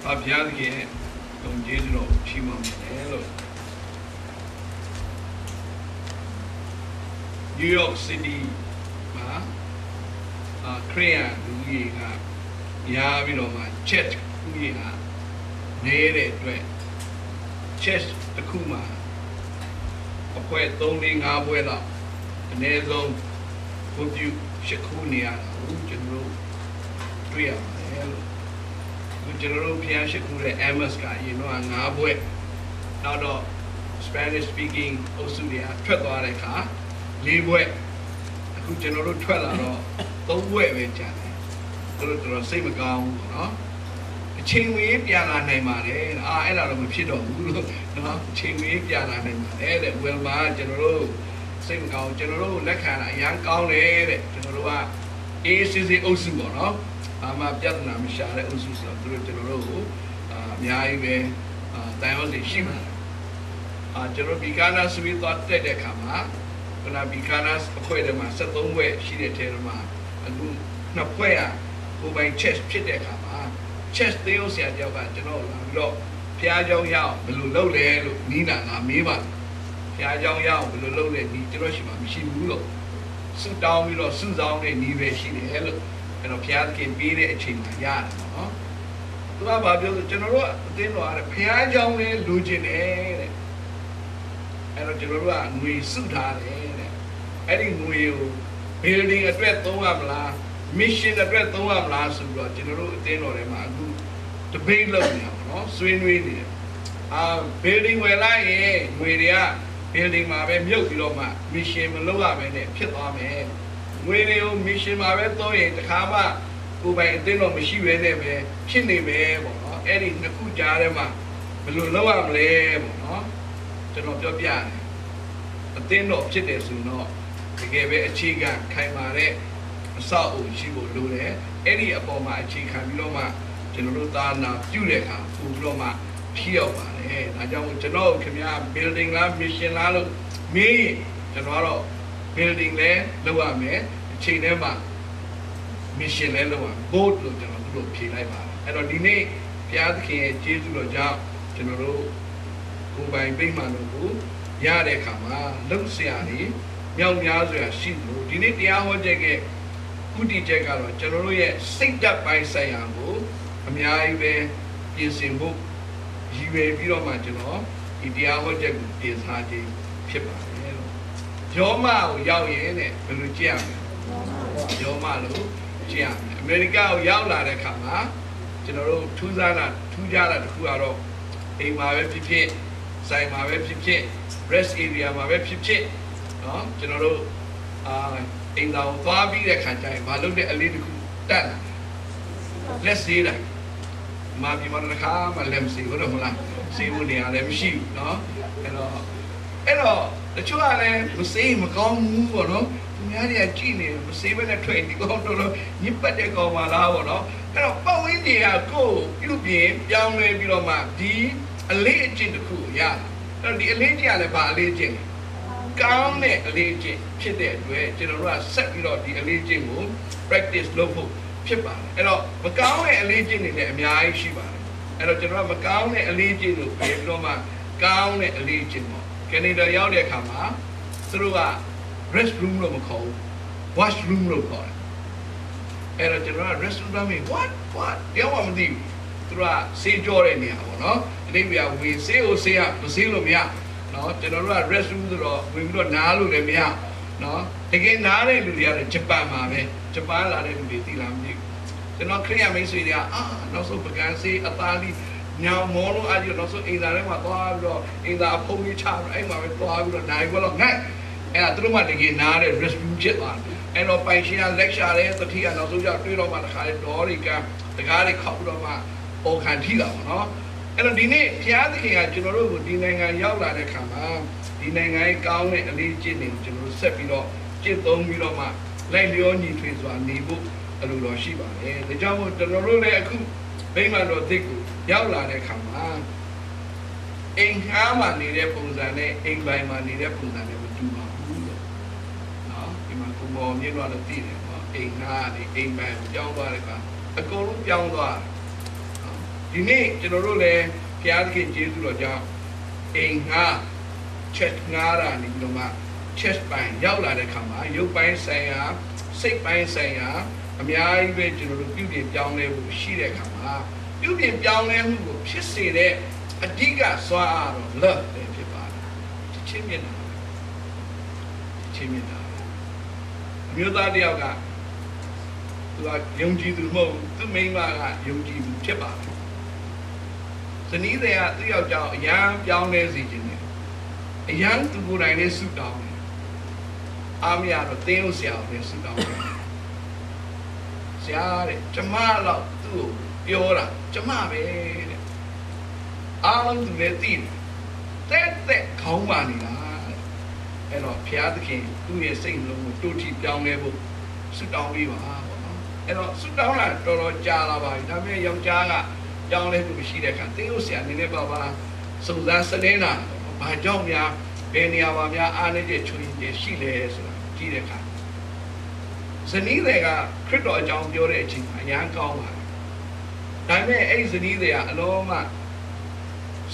။ဘာဘုရားသခင်ရဲ့ဂုဏ်ကျေးဇူးတော်ကိုချီးမွမ်းတယ်လို့ New York City မှာအာခရီးယန်လူကြီးကများပြီးတော့မှ church လူကြီးကနေတဲ့အတွက် church တစ်ခုမှာအဖွဲ့3 4 5ပွဲလောက်အနည်းဆုံးဘုပြုရှစ်ခုနေရတာကိုကျွန်တော်တို့တွေ့ရပါတယ်လို့ဒီ ကျွန်တော်တို့ဖျားရှစ်ခုရဲ့ MS ကအရင်တော့5ပွဲနောက်တော့ Spanish speaking အုပ်စုတွေကထွက်သွားတဲ့အခါ၄ဘွဲ့အခုကျွန်တော်တို့ထွက်လာတော့၃ဘွဲ့ပဲကျန်တယ်သူတို့တော်တော်စိတ်မကောင်းဘူးပေါ့နော်အချိန်ဝေးပြန်လာနိုင်ပါတယ်အာအဲ့ဒါတော့မဖြစ်တော့ဘူးလို့နော်အချိန်ဝေးပြန်လာနိုင်ပါတယ်တဲ့ well မှာကျွန်တော်တို့စိတ်မကောင်းကျွန်တော်တို့လက်ခံတာအရန်ကောင်းတယ်တဲ့ကျွန်တော်တို့ကအေးစစ်စစ်အုပ်စုပေါ့နော် အာမပြဿနာမရှာတဲ့အုပ်စုဆိုတော့သူတို့ကျွန်တော်တို့ကိုအာအများကြီးပဲအာတန်ရုံးစီရှိပါတယ်အာကျွန်တော်ဘီကာနာဆွေးသွားတက်တဲ့ခါမှာခဏဘီကာနာအဖွဲ့ထဲမှာ73ဘွဲ့ရှိတဲ့ထဲမှာအခုနှစ်ဘွဲ့อ่ะကိုပိုင် chess ဖြစ်တဲ့ခါမှာ chess သေးအောင်ဆရာတယောက်ကကျွန်တော်လာပြီးတော့ဖျားเจ้าရအောင်ဘယ်လိုလုပ်လဲလို့နီးနာငါမေးပါဖျားเจ้าရအောင်ဘယ်လိုလုပ်လဲဒီကျွန်တော်ရှိမှမရှိဘူးလို့ဆူတောင်းပြီးတော့ဆူဆောင်တဲ့နီးပဲရှိတယ်လို့ ကျွန်တော်ဘုရားသခင်ပေးတဲ့အချိန်မှာရတယ်နော်သူကဘာပြောလို့ကျွန်တော်တို့အသိတော်ရတယ်ဘုရားကြောင့်လည်းလိုချင်တယ်တဲ့အဲ့တော့ကျွန်တော်တို့ကငွေစုထားတယ်တဲ့အဲ့ဒီငွေကို building အတွက်သုံးရမလား mission အတွက်သုံးရမလားဆိုပြီးတော့ကျွန်တော်တို့အသိတော်ထဲမှာအခု debate လုပ်နေတာပေါ့နော်ဆွေးနွေးနေတယ်အာ building ဝယ်လိုက်ရင်ငွေတွေက building မှာပဲမြုပ်ပြီးတော့မှ mission မလုပ်ရဘဲနဲ့ဖြစ်သွားမယ် ငွေတွေကို mission မှာပဲသုံးရင်တခါမှကိုယ်ပိုင်အတင်းတော်မရှိဘဲနဲ့ပဲဖြစ်နေမယ်ပေါ့နော်အဲ့ဒီနှစ်ခုကြားထဲမှာဘယ်လိုလုပ်ရမလဲပေါ့နော်ကျွန်တော်ပြောပြတယ်အတင်းတော်ဖြစ်တယ်ဆိုတော့တကယ်ပဲအခြေခံခိုင်မာတဲ့အဆောက်အဦရှိဖို့လိုတယ်အဲ့ဒီအပေါ်မှာအခြေခံပြီးတော့မှကျွန်တော်တို့သာနာပြုတဲ့အခါပို့ပြီးတော့မှဖြစ်ရောက်ပါတယ်ဒါကြောင့်မို့ကျွန်တော်ခင်ဗျာ building လား mission လားလို့မေးရင်ကျွန်တော်ကတော့ building လဲလုပ်ရမယ်အ ချိန်ထဲမှာ mission လဲလုပ်ရမယ် board လို့ကျွန်တော်တို့ဖြေလိုက်ပါတယ်အဲ့တော့ဒီနေ့ဘုရားသခင်ရဲ့ကျေးဇူးတော်ကြောင့်ကျွန်တော်တို့ကိုယ်ပိုင်ပြိမှန်တို့ကိုရတဲ့အခါမှာလုံဆရာတွေမြောက်များစွာရှိလို့ဒီနေ့တရားဟောချက်ရဲ့ကုတီချက်ကတော့ကျွန်တော်တို့ရဲ့စိတ်ဓာတ်ပိုင်းဆိုင်ရာကိုအများကြီးပဲပြင်ဆင်ဖို့ရည်ရွယ်ပြီးတော့မှကျွန်တော်ဒီတရားဟောချက်ကိုတင်စားခြင်းဖြစ်ပါတယ်လို့ယောမကိုရောက်ရင်တဲ့ဘယ်လိုကြည့်ရမလဲ ယောမလို့ကြည့်ရမယ်အမေရိကကိုရောက်လာတဲ့အခါမှာကျွန်တော်တို့ထူးဆန်းတာထူးခြားတာတစ်ခုကတော့အိမ်မှာပဲဖြစ်ဖြစ်ဆိုင်မှာပဲဖြစ်ဖြစ် rest area မှာပဲဖြစ်ဖြစ်เนาะကျွန်တော်တို့အာအိမ်တော်သွားပြီးတဲ့ခါကျရင်မလုပ်တဲ့အလေးတစ်ခုတက်လာလက်စေးလိုက်မာပြီးမတခါမှလက်မစေးဘူးတော့မလားစေးဖို့နေရာလည်းမရှိဘူးเนาะအဲ့တော့အဲ့တော့တချို့ကလည်းမစေးမကောင်းဘူးပေါ့နော်သူ များတွေကကြည့်နေမစေးဘဲနဲ့ထွက်ဒီကောင်တော့ညစ်ပတ်တဲ့ကောင်ပါလားပေါ့နော်အဲ့တော့ပတ်ဝန်းကျင်ကကိုယ်ပြုပြင်ပြောင်းလဲပြီးတော့မှဒီအလေးအကျင့်တစ်ခုကိုရတယ်အဲ့တော့ဒီအလေးကျင့်ကလည်းဘာအလေးကျင့်လဲကောင်းတဲ့အလေးကျင့်ဖြစ်တဲ့အတွက်ကျွန်တော်တို့ကဆက်ပြီးတော့ဒီအလေးကျင့်ကို practice လုပ်ဖို့ဖြစ်ပါတယ်အဲ့တော့မကောင်းတဲ့အလေးကျင့်တွေလည်းအများကြီးရှိပါတယ်အဲ့တော့ကျွန်တော်ကမကောင်းတဲ့အလေးကျင့်ကိုပြန်ပြီးတော့မှကောင်းတဲ့အလေးကျင့်ပေါ့ကနေဒါရောက်တဲ့အခါမှာသူတို့က rest room လို့မခေါ်ဘူး wash room လို့ခေါ်တယ်အဲ့တော့ကျွန်တော်က rest room မှာ what what တရားမသိဘူးသူကစေးကြောတဲ့နေရာပေါ့နော်အလေးပြဝင်စေးကိုစေးရမစေးလို့မရနော်ကျွန်တော်တို့က rest room ဆိုတော့ဝင်ပြီးတော့နားလို့လည်းမရနော်တကယ်နားတဲ့လူတွေကတော့ဂျပန်မှာပဲဂျပန်လာတဲ့လူတွေသိလားမသိဘူးကျွန်တော်ခရိယာမိတ်ဆွေတွေကအာနောက်ဆုံးပကံစေးအသားလေးညောင်မောလို့အားကြီးတော့ဆိုအိမ်သားထဲမှာသွားပြီးတော့အိမ်သားအဖုံးကြီးချပြီးတော့အဲ့မှာပဲသွားပြီးတော့နိုင်ဘက်တော့ငတ် အဲ့ဒါသူတို့မှတကယ်နားတဲ့ rescue ဖြစ်သွားတယ်အဲ့တော့ပိုင်ရှင်က lecture တဲ့တတိယနောက်ဆုံးကျတွေးတော့မှတခါလေဒေါ်တွေကတကားတွေခောက်ပြီးတော့မှပေါ်ခံထိတာပေါ့နော်အဲ့တော့ဒီနေ့ဘုရားသခင်ကကျွန်တော်တို့ကိုဒီနိုင်ငံရောက်လာတဲ့ခါမှာဒီနိုင်ငံရဲ့ကောင်းတဲ့အလေးကျင့်တွေကိုကျွန်တော်တို့ဆက်ပြီးတော့ကျင့်သုံးပြီးတော့မှလိုက်လျောညီထွေစွာနေဖို့အလိုတော်ရှိပါတယ်ဒါကြောင့်မို့ကျွန်တော်တို့လည်းအခုဗိမာန်တော်သစ်ကိုရောက်လာတဲ့ခါမှာအိမ်ခါမှာနေတဲ့ပုံစံနဲ့အိမ်ပိုင်မှာနေတဲ့ပုံစံနဲ့မတူပါဘူးလို့နော်ဒီ မှာကိုမော်မြင့်တော့လည်းသိတယ်ပေါ့အိမ်ခါကနေအိမ်ပိုင်ကိုပြောင်းသွားတဲ့အခါအကုန်လုံးပြောင်းသွားတယ်နော်ဒီနေ့ကျွန်တော်တို့လည်းဘုရားသခင်ကျေးဇူးတော်ကြောင့်အိမ်ငှားချက်ငှားတာနေပြီးတော့မှ chest ပိုင်းရောက်လာတဲ့ခါမှာရုပ်ပိုင်းဆိုင်ရာစိတ်ပိုင်းဆိုင်ရာအများကြီးပဲကျွန်တော်တို့ပြုပြင်ပြောင်းလဲဖို့ရှိတဲ့ခါမှာပြုပြင်ပြောင်းလဲမှုကိုဖြစ်စေတဲ့အဓိကစွမ်းအားတော့ love ပဲဖြစ်ပါတယ်ချစ်ချင်းမြတ်တာချစ်ချင်းမြတ်တာအ မျိုးသားတစ်ယောက်ကသူကယုံကြည်သူမဟုတ်ဘူးသူမိန်းမကယုံကြည်သူဖြစ်ပါတယ်ဇနီးတွေကသူ့ယောက်ျားကိုအရန်ပြောင်းလဲစေခြင်းနဲ့အရန်သူကိုယ်တိုင်လေးဆုတောင်းတယ်အားမရတော့တင်းဥဆရာကိုလည်းဆုတောင်းတယ်ဆရာတဲ့ကျမတော့သူ့ကိုပြောတာကျမပဲတဲ့အားလုံးသူလည်းသိတယ်တဲ့တဲ့ခေါင်းပါနေတာတဲ့ အဲ့တော့ဘုရားသခင်သူ့ရဲ့စိတ်နှလုံးကိုတိုးထိပြောင်းလဲဖို့ဆုတောင်းပေးပါပေါ့နော်အဲ့တော့ဆုတောင်းလာတော်တော်ကြာလာပါပြီဒါပေမဲ့ယောက်ျားကပြောင်းလဲမှုမရှိတဲ့အခါတင်းဥဆရာနည်းနည်းပါပါစုံစမ်းစနေလာဘာကြောင့်များဘယ်နေရာမှာများအားနည်းချက်ချွေချက်ရှိလဲဆိုတာကြည့်တဲ့အခါဇနီးတွေကခရစ်တော်အကြောင်းပြောတဲ့အချိန်မှာအရန်ကောင်းပါတယ်ဒါပေမဲ့အဲ့ဒီဇနီးတွေကအလုံးမ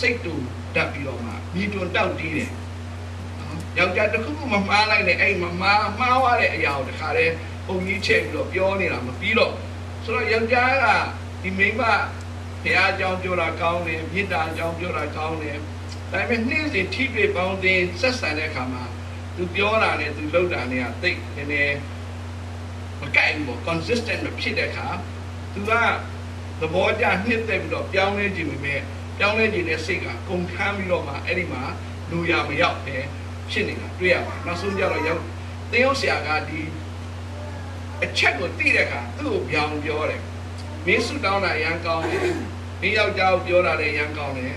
စိတ်တူတတ်ပြီးတော့မှမြည်တွန်တောက်တီးတယ်နော် ယောက်ျားတစ်ခုခုမမှားလိုက်နဲ့အဲ့မမှားမှားသွားတဲ့အရာကိုတခါတည်းပုံကြီးချက်ပြီးတော့ပြောနေတာမပြီးတော့ဆိုတော့ယောက်ျားကဒီမိန်းမဘုရားအကြောင်းပြောတာကောင်းတယ်မေတ္တာအကြောင်းပြောတာကောင်းတယ်ဒါပေမဲ့နေ့စဉ်ထိတွေ့ပေါင်းတင်ဆက်ဆံတဲ့အခါမှာသူပြောတာနဲ့သူလုပ်တာနဲ့ကတိတ်နည်းနည်းမကိုက်ဘူးပေါ့ consistent မဖြစ်တဲ့အခါသူကသဘောကျနှစ်သက်ပြီးတော့ပြောင်းလဲခြင်းပဲပြောင်းလဲခြင်းနဲ့စိတ်ကကုန်ခန်းပြီးတော့မှအဲ့ဒီမှာလူရမရောက်ပဲ ဖြစ်နေတာတွေ့ရပါတယ်နောက်ဆုံးကြတော့ရောက်သင်းရောက်ဆရာကဒီအချက်ကိုသိတဲ့အခါသူ့ကိုပြောင်းပြောတယ်မင်းဆုတောင်းတာရန်ကောင်းတယ်မင်းယောက်ျားကိုပြောတာလည်းရန်ကောင်းတယ်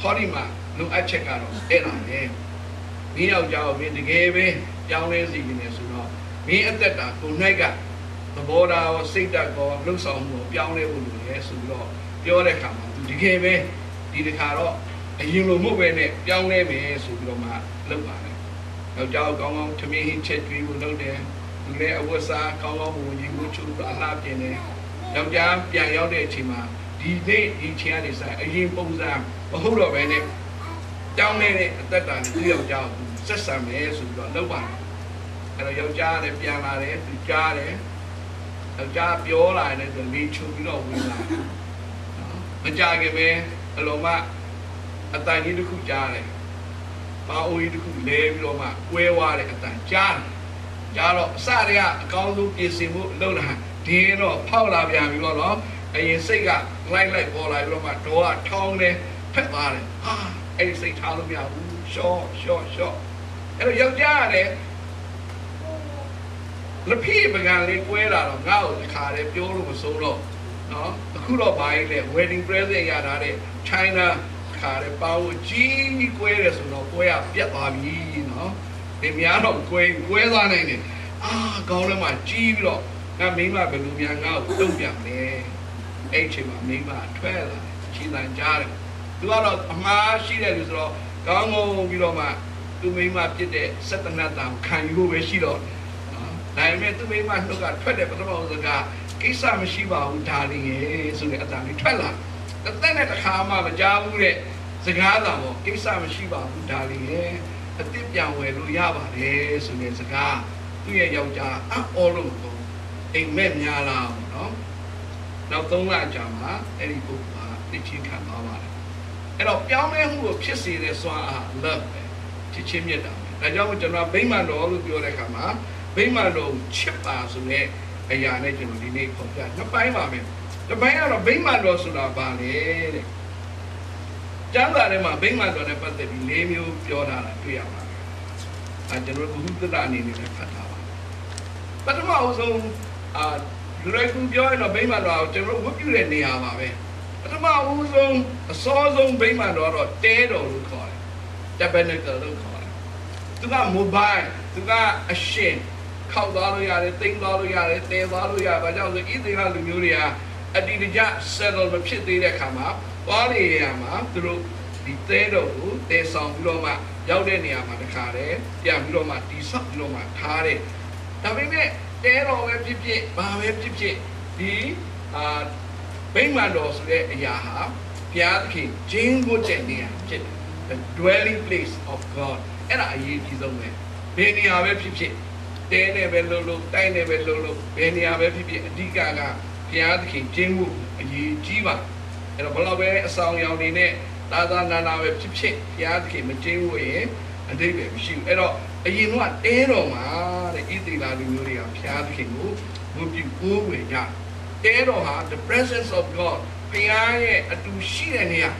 ဟောဒီမှာလူအပ်ချက်ကတော့အဲ့ဒါပဲမင်းယောက်ျားကိုမင်းတကယ်ပဲပြောင်းလဲစီနေဆိုတော့မင်းအသက်တာကို၌ကသဘောထားရောစိတ်ဓာတ်ရောလှုပ်ဆောင်မှုကိုပြောင်းလဲဖို့လိုတယ်ဆိုပြီးတော့ပြောတဲ့အခါမှာသူတကယ်ပဲဒီတစ်ခါတော့အရင်လိုမဟုတ်ပဲနဲ့ပြောင်းလဲမယ်ဆိုပြီးတော့မှ လုပ်ပါတယ်ယောက်ျားကိုကောင်းကောင်းထမင်းဟင်းချက်ကျွေးဖို့လုပ်တယ်သူလည်းအဝတ်စားကောင်းကောင်းဝင်ရင်ကိုချုပ်ပြီးအလားပြင်တယ်ယောက်ျားပြန်ရောက်တဲ့အချိန်မှာဒီနေ့ဒီချိန်ကနေစအရင်ပုံစံမဟုတ်တော့ပဲနဲ့ကြောင်းနေတဲ့အသက်တာနဲ့သူ့ယောက်ျားကိုဆက်ဆံမယ်ဆိုပြီးတော့လုပ်ပါတယ်အဲ့တော့ယောက်ျားလည်းပြန်လာတယ်သူကြားတယ်ယောက်ျားပြောလာတယ်ဆိုလေချုံပြီးတော့ဝင်လာတယ်နော်မကြခင်ပဲအလုံးမအတန်ကြီးတစ်ခုကြားတယ် ပါအိုကြီးတစ်ခုလဲပြီးတော့မှကွဲသွားတယ်အတန်ကြားတယ်ကြားတော့အစတည်းကအကောင်းဆုံးပြင်ဆင်ဖို့လုပ်တာဒီတော့ဖောက်လာပြန်ပြီးတော့နော်အရင်စိတ်ကလိုက်လိုက်ပေါ်လာပြီးတော့မှဒေါ်ကထောင်းတယ်ဖက်သွားတယ်ဟာအဲ့ဒီစိတ်ထားလို့မရဘူးရှော့ရှော့ရှော့အဲ့တော့ယောက်ျားကလည်းလက်ဖိပကံလေးကွဲလာတော့ငါ့ကိုတစ်ခါတည်းပြောလို့မစိုးတော့နော်အခုတော့ဘာကြီးလဲ wedding present ရတာတဲ့ China ခါတယ်ပေါင်းကြီးကြီးကွဲတယ်ဆိုတော့ကွဲရပြတ်သွားပြီနော်ဒီများတော့ကွဲကွဲသွားနိုင်တယ်အာကောင်းလည်းမှကြီးပြီးတော့ငါမိမဘယ်လိုများငါ့ကိုတုံ့ပြန်လဲအဲ့ချိန်မှာမိမထွက်လာတယ်ခြေတန်ကြားတယ်သူကတော့အမှားရှိတယ်လို့ဆိုတော့ကောင်းကောင်းပြီးတော့မှသူမိမပြစ်တဲ့စက်တနတ်တံခံယူဖို့ပဲရှိတော့နော်ဒါပေမဲ့သူမိမနှုတ်ကထွက်တဲ့ပထမဆုံးကကိစ္စမရှိပါဘူးဒါလေးရဲ့ဆိုတဲ့အတန်လေးထွက်လာတယ် တက်နဲ့တစ်ခါမှမကြားဘူးတဲ့စကားသာပေါ့ကိစ္စမရှိပါဘူးဒါလေးရဲ့အစ်စ်ပြန်ဝယ်လို့ရပါတယ်ဆိုတဲ့စကားသူ့ရဲ့ယောက်ျားအော်လို့ပေါ့အိမ်မက်များလာပေါ့နော်နောက်၃လကြာမှအဲ့ဒီပုဂ္ဂိုလ်ကသိချင်းခံသွားပါတယ်အဲ့တော့ပြောင်းလဲမှုကိုဖြစ်စေတဲ့စွမ်းအား love ပဲချစ်ချင်းမြတ်တာပဲဒါကြောင့်ကျွန်တော်ဗိမာန်တော်လို့ပြောတဲ့အခါမှာဗိမာန်တော်ချစ်ပါဆိုတဲ့အရာနဲ့ကျွန်တော်ဒီနေ့ခေါ်ပြနှစ်ပိုင်းပါမယ် တစ်ပိုင်းကတော့ဗိမာန်တော်ဆိုတာဘာလဲတဲ့ကျမ်းစာထဲမှာဗိမာန်တော်နဲ့ပတ်သက်ပြီး၄မျိုးပြောထားတာတွေ့ရပါတယ်အဲကျွန်တော်ဘုဟုတ္တအနေနဲ့ဖတ်ထားပါပထမအဆုံးအာလူရိုက်ကူပြောရင်တော့ဗိမာန်တော်ကိုကျွန်တော်ဝတ်ပြုတဲ့နေရာပါပဲပထမဦးဆုံးအစောဆုံးဗိမာန်တော်တော့တဲတော်လို့ခေါ်တယ် tabernacle လို့ခေါ်တယ်သူက mobile သူကအရှင်ခောက်သွားလို့ရတယ်တိမ်သွားလို့ရတယ်တဲသွားလို့ရတယ်ဘာကြောင့်လဲဣသရေလလူမျိုးတွေက အတ္တိတကြ settle မဖြစ်သေးတဲ့ခါမှာသွားနေရမှာသူတို့ဒီတဲတော်ကိုတဲဆောင်ပြီးတော့မှရောက်တဲ့နေရာမှာတခါတည်းပြန်ပြီးတော့မှတိဆောက်ပြီးတော့မှထားတယ်ဒါပေမဲ့တဲတော်ပဲဖြစ်ဖြစ်ဘာပဲဖြစ်ဖြစ်ဒီအာဗိမာန်တော်ဆိုတဲ့အရာဟာဘုရားသခင်ဂျင်းကိုတဲ့နေရာဖြစ်တယ် the dwelling place of God အဲ့ဒါအရေးကြီးဆုံးပဲဘယ်နေရာပဲဖြစ်ဖြစ်တဲနဲ့ပဲလို့လို့တိုင်းနဲ့ပဲလို့လို့ဘယ်နေရာပဲဖြစ်ဖြစ်အဓိကက ဘုရားသခင်ဂျင်းကိုအရေးကြီးပါအဲ့တော့ဘယ်တော့ပဲအဆောင်ရောင်နေနဲ့သာသာနာနာပဲဖြစ်ဖြစ်ဘုရားသခင်မဂျင်းဘူးရင်အတိတ်ပဲမရှိဘူးအဲ့တော့အရင်ကတဲတော်မှာတဲ့ဣတိလာလူမျိုးတွေကဘုရားသခင်ကိုဝတ်ပြုကိုးဝေကြတဲတော်ဟာ the presence of God ဘုရားရဲ့အတူရှိတဲ့နေရာ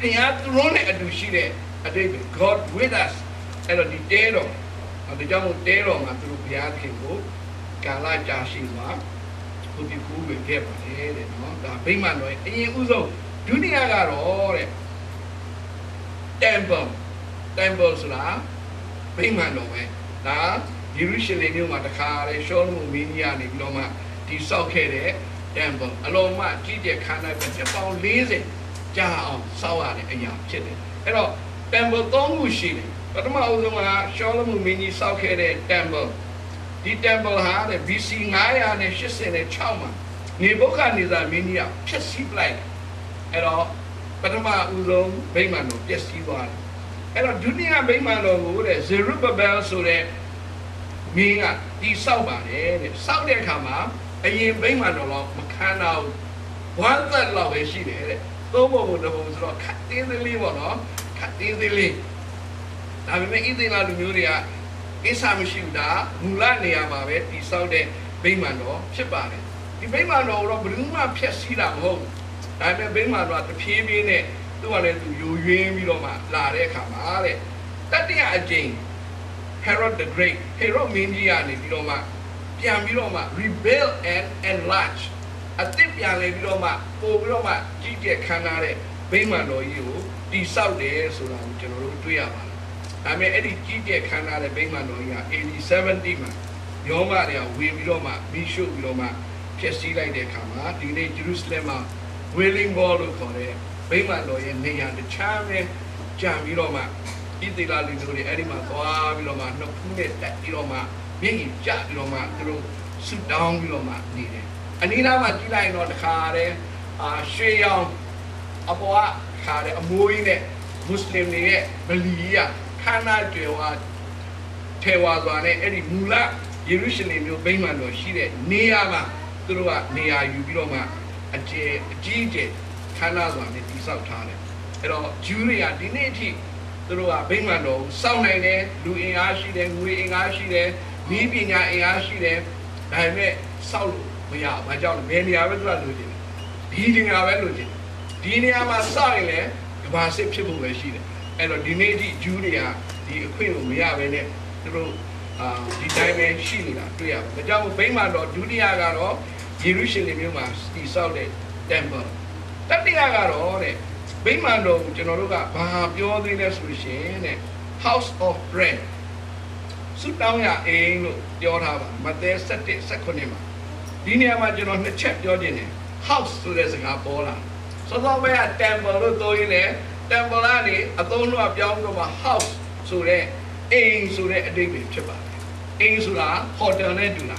ဘုရားသူတို့နဲ့အတူရှိတဲ့အတိတ်ပဲ God with us အဲ့တော့ဒီတဲတော်ဒါကြောင့်မို့တဲတော်မှာသူတို့ဘုရားသခင်ကိုကာလကြာရှိစွာ ဝတ်ပြုကိုးဝေခဲ့ပါတယ်တဲ့နော်ဒါဗိမာန်တော်ရဲ့အရင်ဥဆုံးဒုတိယကတော့တဲ့ temple temple ဆိုတာဗိမာန်တော်ပဲဒါယေရုရှလင်မြို့မှာတခါလေရှောလမုန်မင်းကြီးကနေပြီးတော့မှဒီဆောက်ခဲ့တဲ့ temple အလုံးမကြီးကျယ်ခမ်းနားပဲတစ်ပေါင်40ကြာအောင်ဆောက်ရတဲ့အရာဖြစ်တယ်အဲ့တော့ temple ၃ခုရှိတယ်ပထမအဦးဆုံးကရှောလမုန်မင်းကြီးဆောက်ခဲ့တဲ့ temple ဒီ temple ဟာတဲ့ BC 986မှာနေဘုခနေဇာမင်းကြီးကဖျက်ဆီးပလိုက်အဲ့တော့ပထမဦးဆုံးဗိမာန်တော်ပျက်စီးသွားတယ်အဲ့တော့ဒုတိယဗိမာန်တော်ကိုတဲ့ Zerubbabel ဆိုတဲ့မင်းကတီဆောက်ပါတယ်တဲ့ဆောက်တဲ့အခါမှာအရင်ဗိမာန်တော်တော့မခံတော့ဝမ်းသက်လောက်ပဲရှိတယ်တဲ့သုံးပုံပုံတစ်ပုံဆိုတော့ခတ်သေးသေးလေးပေါ့နော်ခတ်သေးသေးလေးဒါပေမဲ့ဣသေလလူမျိုးတွေက ကိစ္စမရှိဘူးဒါမူလနေရာမှာပဲတီဆောက်တဲ့ဗိမာန်တော်ဖြစ်ပါတယ်ဒီဗိမာန်တော်ကိုတော့ဘယ်သူမှဖျက်ဆီးတာမဟုတ်ဘူးဒါပေမဲ့ဗိမာန်တော်ကတဖြည်းဖြည်းနဲ့သူ့ကလည်းသူယိုယွင်းပြီးတော့မှလာတဲ့အခါမှာတဲ့တတိယအကြိမ် Herod the Great Herod မင်းကြီးကနေပြီးတော့မှပြန်ပြီးတော့မှ rebuild and enlarge အသစ်ပြန်လဲပြီးတော့မှပို့ပြီးတော့မှကြီးကျယ်ခမ်းနားတဲ့ဗိမာန်တော်ကြီးကိုတည်ဆောက်တယ်ဆိုတာကိုကျွန်တော်တို့တွေ့ရပါတယ်။ ဒါပေမဲ့အဲ့ဒီကြီးကျယ်ခမ်းနားတဲ့ဗိမာန်တော်ကြီးက AD 70မှာယောမတွေကဝင်ပြီးတော့မှမိရှုပြီးတော့မှဖျက်ဆီးလိုက်တဲ့အခါမှာဒီနေ့ဂျေရုဆလင်မှာ Wailing Wall လို့ခေါ်တဲ့ဗိမာန်တော်ရဲ့နေရာတခြားပဲကြံပြီးတော့မှဣသေလလူမျိုးတွေအဲ့ဒီမှာသွားပြီးတော့မှနှုတ်ဖူးနဲ့တက်ပြီးတော့မှမျက်ရည်ကျပြီးတော့မှသူတို့ဆူတောင်းပြီးတော့မှနေတယ်အနည်းနာမှာကြည့်လိုက်ရင်တော့တခါတည်းအာရွှေရောင်အပေါ်ကခါတဲ့အမိုးကြီးနဲ့မွတ်စလင်တွေရဲ့ဗလီကြီးက ခန္ဓာကျွယ်ဝထေဝါစွာနဲ့အဲ့ဒီမူလယေရုရှလင်မြို့ဗိမာန်တော်ရှိတဲ့နေရာမှာသူတို့ကနေရာယူပြီးတော့မှအကျယ်အကြီးအကျယ်ခန္ဓာစွာနဲ့တည်ဆောက်ထားတယ်အဲ့တော့ဂျူးတွေကဒီနေ့အထိသူတို့ကဗိမာန်တော်ကိုစောင့်နိုင်တယ်လူအင်အားရှိတယ်ငွေအင်အားရှိတယ်ဤပညာအင်အားရှိတယ်ဒါပေမဲ့စောက်လို့မရဘာကြောင့်လဲဘယ်နေရာပဲသူကလိုချင်တယ်ဒီနေရာပဲလိုချင်တယ်ဒီနေရာမှာစောက်ရင်လည်းကဘာစစ်ဖြစ်ဖို့ပဲရှိတယ် အဲ့တော့ဒီနေ့အထိဂျူးတွေကဒီအခွင့်ကိုမရဘဲနဲ့သူတို့အာဒီတိုင်းပဲရှိနေတာတွေ့ရပါတယ်ဒါကြောင့်ဗိမာန်တော်ဒုတိယကတော့ယေရုရှလင်မြို့မှာတည်ဆောက်တဲ့ temple တတိယကတော့တဲ့ဗိမာန်တော်ကိုကျွန်တော်တို့ကဘာပြောသေးလဲဆိုရှင်တဲ့ house of bread ဆုတောင်းရအိမ်လို့ပြောထားပါမဿဲ7 18မှာဒီနေရာမှာကျွန်တော်နှစ်ချက်ပြောခြင်းတယ် house ဆိုတဲ့စကားပေါ်လာစောစောပဲက temple လို့ပြောရင်းနဲ့ temple ကနေအသုံးတော့ပြောင်းတော့မှ house ဆိုတဲ့အိမ်ဆိုတဲ့အဓိပ္ပာယ်ဖြစ်ပါတယ်အိမ်ဆိုတာ hotel နဲ့တူတာ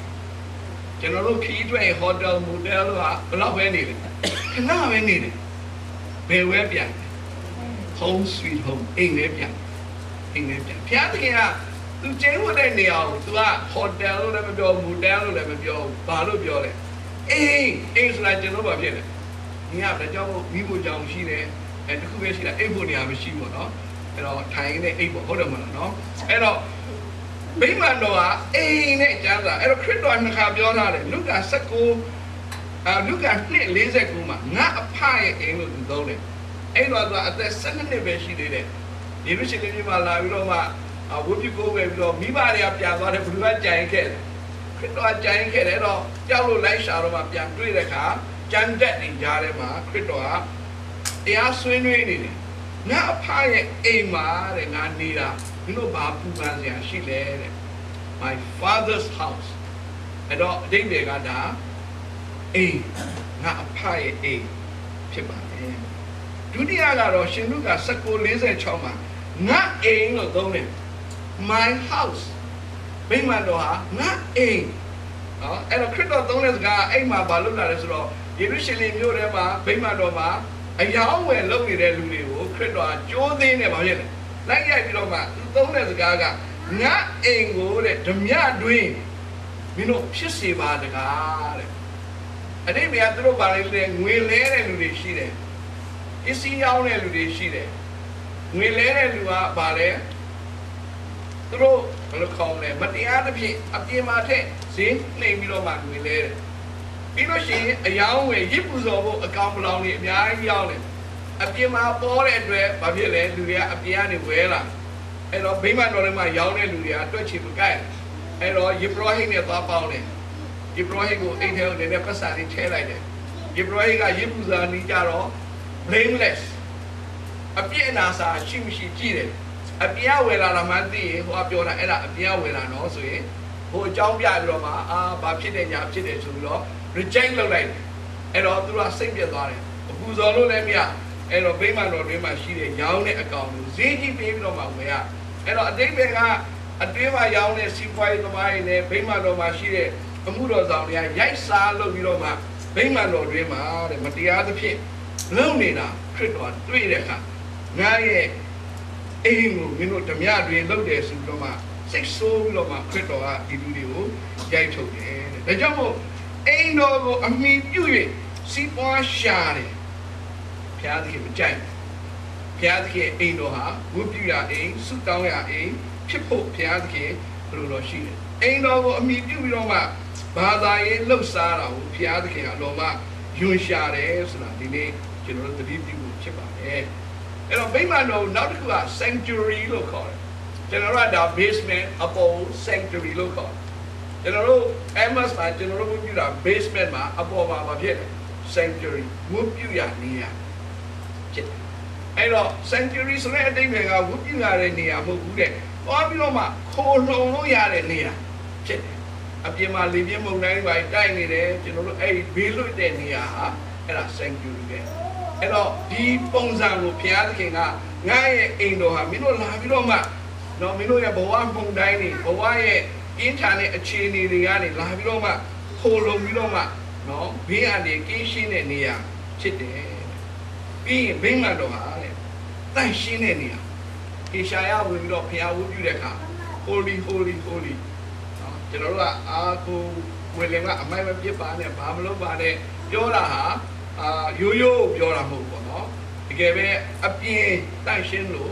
ကျွန်တော်တို့ခီးအတွက် hotel motel လို့ဟာဘယ်လောက်ပဲနေလဲခဏပဲနေတယ်ဘယ်ဝဲပြန် home sweet home အိမ်နဲ့ပြန်အိမ်နဲ့ပြန်ဘုရားသခင်ကသူကျင်းဝတ်တဲ့နေရာကို तू က hotel လို့လည်းမပြော motel လို့လည်းမပြောဘာလို့ပြောလဲအိမ်အိမ်ဆိုတာကျွန်တော်ဘာဖြစ်လဲဒီကဒါကြောင့်မိဖို့ကြောင်ရှိတယ် အဲတစ်ခုပဲရှိတာအိတ်ဖို့နေရာမရှိဘူးပေါ့နော်အဲ့တော့ထိုင်နေအိတ်ပေါ့ဟုတ်တယ်မလားနော်အဲ့တော့ဗိမာန်တော်ကအိမ်နဲ့ကျမ်းစာအဲ့တော့ခရစ်တော်နှစ်ခါပြောလာတယ်လုကာ19အာလုကာ2:49မှာငါအဖရဲ့အိမ်လို့သူသုံးတယ်အဲ့တော့သူကအသက်12နှစ်ပဲရှိသေးတယ်ယေရုရှလင်မြို့မှာလာပြီးတော့မှဝတ်ပြုကိုးပဲပြီးတော့မိဘတွေကပြန်သွားတယ်ဘုရားကြိုင်ခဲ့တယ်ခရစ်တော်ကြိုင်ခဲ့တယ်တော့ကြောက်လို့လိုက်ရှာတော့မှပြန်တွေ့တဲ့အခါကြမ်းတက်နေကြတဲ့မှာခရစ်တော်က တရားဆွေးနွေးနေတယ်ငါအဖရဲ့အိမ်မှာတဲ့ငါနေတာမင်းတို့ဘာပူပန်စရာရှိလဲတဲ့ my father's house အဲ့တော့အတိတ်တွေကဒါအိမ်ငါအဖရဲ့အိမ်ဖြစ်ပါတယ်ဒုတိယကတော့ရှင်လူက1946မှာငါအိမ်လို့သုံးတယ် my house ဗိမာန်တော်ဟာငါအိမ်နော်အဲ့တော့ခရစ်တော်သုံးတဲ့စကားအိမ်မှာဘာလုပ်လာလဲဆိုတော့ယေရုရှလင်မြို့ထဲမှာဗိမာန်တော်မှာ အယောင်းဝယ်လုပ်နေတဲ့လူတွေကိုခရစ်တော်ကကြိုးသိမ်းနေပါဖြစ်တယ်လိုက်ရိုက်ပြီးတော့မှသူသုံးတဲ့စကားကငါအိမ်ကိုတဲ့ဓမြတွင်မင်းတို့ဖြစ်စေပါတကားတဲ့အတိတ်မြတ်သူတို့ပါလေလေငွေလဲတဲ့လူတွေရှိတယ်ပစ္စည်းရောင်းတဲ့လူတွေရှိတယ်ငွေလဲတဲ့လူကဘာလဲသူတို့ဘယ်လိုခေါ်လဲမတရားသဖြင့်အပြင်းမှာထက်ဈေးနှိမ်ပြီးတော့မှငွေလဲတယ် ပြီးလို့ရှိရင်အယောင်းဝယ်ရစ်ပူဇော်ဖို့အကောင်ပလောင်တွေအများကြီးရောက်တယ်အပြင်းမှာပေါ်တဲ့အတွက်ဘာဖြစ်လဲလူတွေကအပြင်းကနေဝဲလာအဲ့တော့ဗိမာန်တော်ထဲမှာရောင်းတဲ့လူတွေကတွက်ချီမကိုက်အဲ့တော့ယေဘရဟိနဲ့သွားပေါင်းတယ်ယေဘရဟိကိုအိမ်ထဲကိုလည်းပတ်စာလေးချဲလိုက်တယ်ယေဘရဟိကရစ်ပူဇော်နေကြတော့ blameless အပြည့်အနာစာရှိမရှိကြည့်တယ်အပြည့်ဝယ်လာတာမှသိရင်ဟိုကပြောတာအဲ့ဒါအပြည့်ဝယ်လာတော့ဆိုရင်ဟိုအကြောင်းပြပြီးတော့မှအာဘာဖြစ်တယ်ညာဖြစ်တယ်ဆိုပြီးတော့ reject လုပ်လိုက်တယ်အဲ့တော့သူကစိတ်ပြတ်သွားတယ်အပူဇော်လို့လည်းမရအဲ့တော့ဗိမာန်တော်တွင်မှာရှိတဲ့ရောင်းတဲ့အကောင်ကိုဈေးကြီးပေးပြီးတော့မှဝယ်ရအဲ့တော့အတိတ်ဘက်ကအတွင်းမှာရောင်းတဲ့စီးပွားရေးသမားတွေနဲ့ဗိမာန်တော်မှာရှိတဲ့အမှုတော်ဆောင်တွေကရိုက်စားလုပ်ပြီးတော့မှဗိမာန်တော်တွင်မှာတဲ့မတရားသဖြင့်လုံနေတာခရစ်တော်တွေ့တဲ့အခါငါရဲ့အိမ်ကိုမင်းတို့ဓမြတွင်လုပ်တယ်ဆိုတော့မှစိတ်ဆိုးပြီးတော့မှခရစ်တော်ကဒီလူတွေကိုရိုက်ထုတ်တယ်တဲ့ဒါကြောင့်မို့ အိမ်တော်ကိုအမိပြု၍စီးပွားရှာတယ်ဘုရားသခင်မကြိုက်ဘုရားသခင်အိမ်တော်ဟာဝတ်ပြုရအိမ်ဆုတောင်းရအိမ်ဖြစ်ဖို့ဘုရားသခင်ဘယ်လိုတော့ရှိတယ်အိမ်တော်ကိုအမိပြုပြီးတော့မှဘာသာရေးလှုပ်ရှားတာကိုဘုရားသခင်ကအတော်မှယွန်ရှာတယ်ဆိုတာဒီနေ့ကျွန်တော်တို့သတိပြုဖို့ဖြစ်ပါတယ်အဲ့တော့ဗိမာန်တော်နောက်တစ်ခုက sanctuary လို့ခေါ်တယ်ကျွန်တော်တို့ကဒါ basement upper sanctuary လို့ခေါ်တယ် ကျွန်တော်တို့ MS မှာကျွန်တော်တို့ဝတ်ပြုတာ basement မှာအပေါ်မှာမဖြစ်တယ် sanctuary ဝတ်ပြုရနေရဖြစ်တယ်အဲ့တော့ sanctuary ဆိုတဲ့အတိတ်တွေကဝတ်ပြုရတဲ့နေရာမဟုတ်ဘူးတဲ့။သွားပြီးတော့မှခိုးလုံလို့ရတဲ့နေရာဖြစ်တယ်။အပြင်မှာလေပြင်းမုန်တိုင်းတွေတိုက်နေတယ်ကျွန်တော်တို့အဲ့ဒီဘေးလွတ်တဲ့နေရာဟာအဲ့ဒါ sanctuary ပဲ။အဲ့တော့ဒီပုံစံကိုဘုရားသခင်ကငါရဲ့အိမ်တော်ဟာမင်းတို့လာပြီးတော့မှနော်မင်းတို့ရဲ့ဘဝမုန်တိုင်းတွေဘဝရဲ့ ပြင်းထန်တဲ့အခြေအနေတွေကနေလာပြီးတော့မှခိုးလုံပြီးတော့မှနော်ဘေးအန္တရာယ်ကင်းရှင်းတဲ့နေရာဖြစ်တယ်။ပြီးရင်ဘိမှန်တော်ဟာတဲ့တန့်ရှင်းတဲ့နေရာေရှာယဝင်ပြီးတော့ဖျားဝတ်ပြုတဲ့အခါ holy holy holy နော်ကျွန်တော်တို့ကအာကိုဝေလင်ကအမိုက်မပြစ်ပါနဲ့ဘာမလုပ်ပါနဲ့ပြောတာဟာအာရိုးရိုးပြောတာမဟုတ်ဘူးနော်တကယ်ပဲအပြင်းတန့်ရှင်းလို့